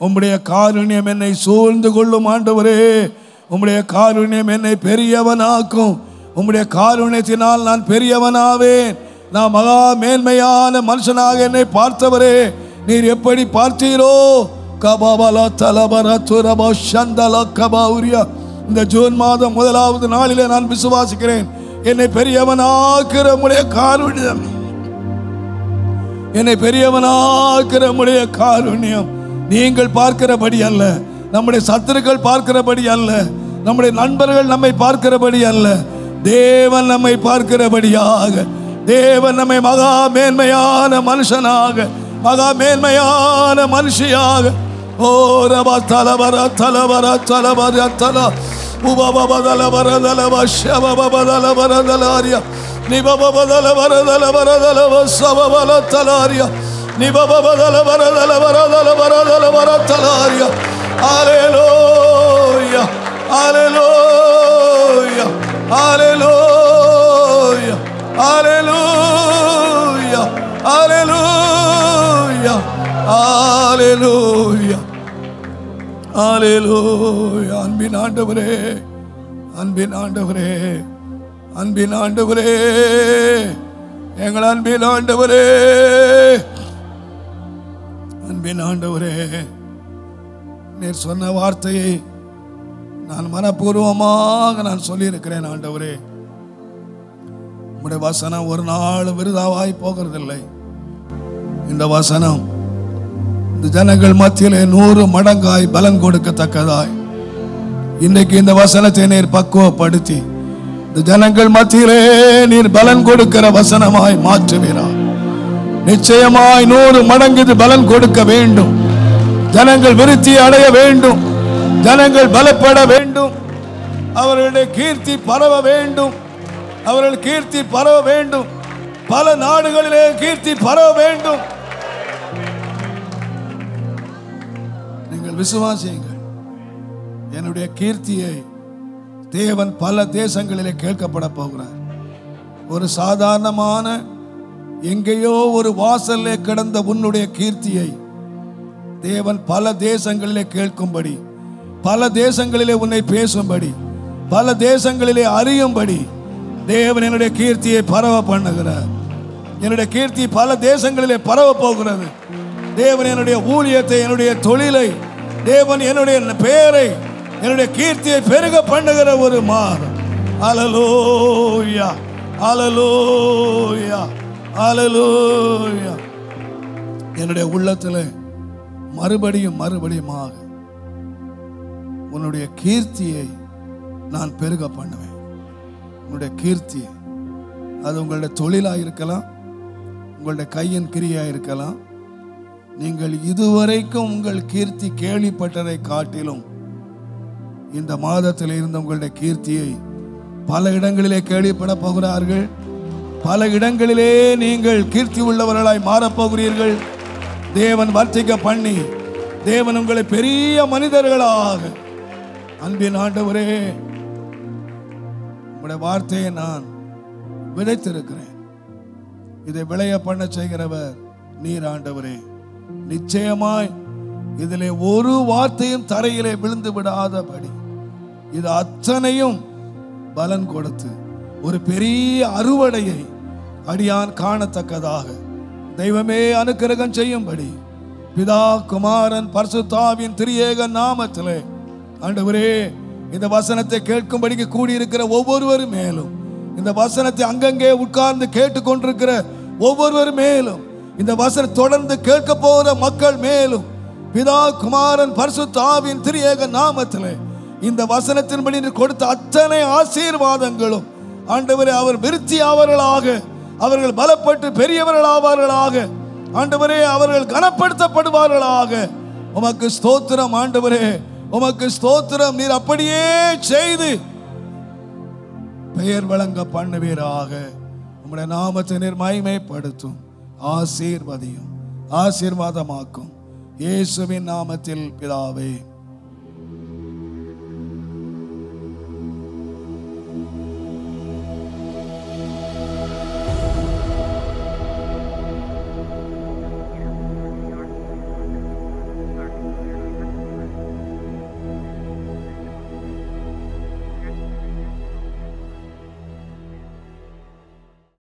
உம்முடைய காருண்யம் என்னை சூழ்ந்து கொள்ளும் ஆண்டவரே. உம்முடைய காருண்யம் என்னை பெரியவனாக்கும். உம்முடைய காருண்யத்தினால் நான் பெரியவனாவேன். நான் மகா மேன்மையான மனுஷனாக என்னை பார்த்தவரே. நீர் எப்படி பார்த்தீரோ? கபாபல தலபர துரப சந்தல கபௌரியா இந்த ஜூன் மாதம் முதலாவது நாளிலே நான் விசுவாசிக்கிறேன். என்னை பெரியவனாக்கிற உடைய காருண்யம். என்னை பெரியவனாக்கிற உடைய காருண்யம். நீங்கள் பார்க்கிறபடி அல்ல. நம்முடைய சத்துருக்கள் பார்க்கிறபடி அல்ல. நம்முடைய நண்பர்கள் நம்மை பார்க்கிறபடி அல்ல. தேவன் நம்மை பார்க்கிறபடியாக. தேவன் நம்மை மகா மேன்மையான மனுஷனாக. மகா மேன்மையான மனுஷியாக. ஓ ரப தலவர தலவர தலவர தல உபபதல வரதல வஷபபதல வரதலாரிய நிபபதல தலவர தலவ வசபபல தலாரிய நிபபதல வரதல வரதல வரதல வரதலாரிய Hallelujah. Hallelujah. Hallelujah. Hallelujah. Hallelujah. Hallelujah. Hallelujah. அன்பின் ஆண்டவரே அன்பின் ஆண்டவரே அன்பின் ஆண்டவரே எங்கள் அன்பின் ஆண்டவரே அன்பின் ஆண்டவரே நீர் சொன்ன வார்த்தையை நான் மனப்பூர்வமாக நான் சொல்லியிருக்கிறேன் ஆண்டவரே. உங்களுடைய வசனம் ஒரு நாள் விருதாவாய் போகிறதில்லை. இந்த வசனம் இந்த ஜனங்கள் மத்தியிலே நூறு மடங்காய் பலன் கொடுக்கத்தக்கதாய். இன்றைக்கு இந்த வசனத்தை நீர் பக்குவப்படுத்தி இந்த ஜனங்கள் மத்தியிலே நீர் பலன் கொடுக்கிற வசனமாய் மாற்றுவீரா நிச்சயமாய் நூறு மடங்கு இது பலன் கொடுக்க வேண்டும். ஜனங்கள் விருத்தி அடைய வேண்டும். ஜனங்கள் பலப்பட வேண்டும். அவர்களுடைய கீர்த்தி பரவ வேண்டும். அவர்கள் கீர்த்தி பரவ வேண்டும். பல நாடுகளிலே கீர்த்தி பரவ வேண்டும். நீங்கள் விசுவாசியுங்கள். என்னுடைய கீர்த்தியை தேவன் பல தேசங்களிலே கேட்கப்பட போகிறார். ஒரு சாதாரணமான எங்கேயோ ஒரு வாசல்லே கிடந்த உன்னுடைய கீர்த்தியை தேவன் பல தேசங்களிலே கேட்கும்படி பல தேசங்களிலே உன்னை பேசும்படி பல தேசங்களிலே அறியும்படி தேவன் என்னுடைய கீர்த்தியை பரவ பண்ணுகிறார். என்னுடைய கீர்த்தி பல தேசங்களிலே பரவ போகிறது. தேவன் என்னுடைய ஊழியத்தை என்னுடைய தொழிலை தேவன் என்னுடைய பெயரை என்னுடைய கீர்த்தியை பெருக பண்ணுகிற ஒரு மாதம். அலலோயா அலலோயா அலலோயா என்னுடைய உள்ளத்தில் மறுபடியும் மறுபடியுமாக உன்னுடைய கீர்த்தியை நான் பெருக பண்ணுவேன். உன்னுடைய கீர்த்தி அது உங்களுடைய தொழிலாக இருக்கலாம் உங்களுடைய கையின் கிரியாக இருக்கலாம். நீங்கள் இதுவரைக்கும் உங்கள் கீர்த்தி கேள்விப்பட்டதை காட்டிலும் இந்த மாதத்தில் இருந்த உங்களுடைய கீர்த்தியை பல இடங்களிலே கேள்விப்பட போகிறார்கள். பல இடங்களிலே நீங்கள் கீர்த்தி உள்ளவர்களாய் மாறப்போகிறீர்கள். தேவன் வர்த்திக்க பண்ணி தேவன் உங்களை பெரிய மனிதர்களாக. அன்பின் ஆண்டவரே உங்களுடைய வார்த்தையை நான் விதைத்திருக்கிறேன். இதை விளைய பண்ண செய்கிறவர் நீர் ஆண்டவரே. நிச்சயமாய் இதிலே ஒரு வார்த்தையும் தரையிலே விழுந்து விடாதபடி இது அத்தனையும் பலன் கொடுத்து ஒரு பெரிய அறுவடையை அடியான் காணத்தக்கதாக. தெய்வமே அனுக்கிரகம் செய்யும்படி. பிதா குமாரன் பரிசுத்தாவின் திரியேக நாமத்திலே. ஆண்டவரே இந்த வசனத்தை கேட்கும்படிக்கு கூடியிருக்கிற ஒவ்வொருவர் மேலும் இந்த வசனத்தை அங்கங்கே உட்கார்ந்து கேட்டுக்கொண்டிருக்கிற ஒவ்வொருவர் மேலும் இந்த வசனம் தொடர்ந்து கேட்க போகிற மக்கள் மேலும் பிதா குமாரன் பரிசுத்தாவின் திரியேக நாமத்திலே. இந்த வசனத்தின்படி கொடுத்த அத்தனை ஆசீர்வாதங்களும் ஆண்டவரே அவர் விருத்தி அவர்களாக அவர்கள் பலப்பட்டு பெரியவர்கள் ஆவார்களாக ஆண்டவரே அவர்கள் கனப்படுத்தப்படுவார்களாக. உமக்கு ஸ்தோத்திரம் ஆண்டவரே உமக்கு ஸ்தோத்திரம். நீர் அப்படியே செய்து பெயர் வழங்க பண்ணுவீராக. உம்முடைய நாமத்தை நீர் மகிமைப்படுத்தும் ஆசீர்வதியும் ஆசீர்வாதமாக்கும். இயேசுவின் நாமத்தில் பிதாவே.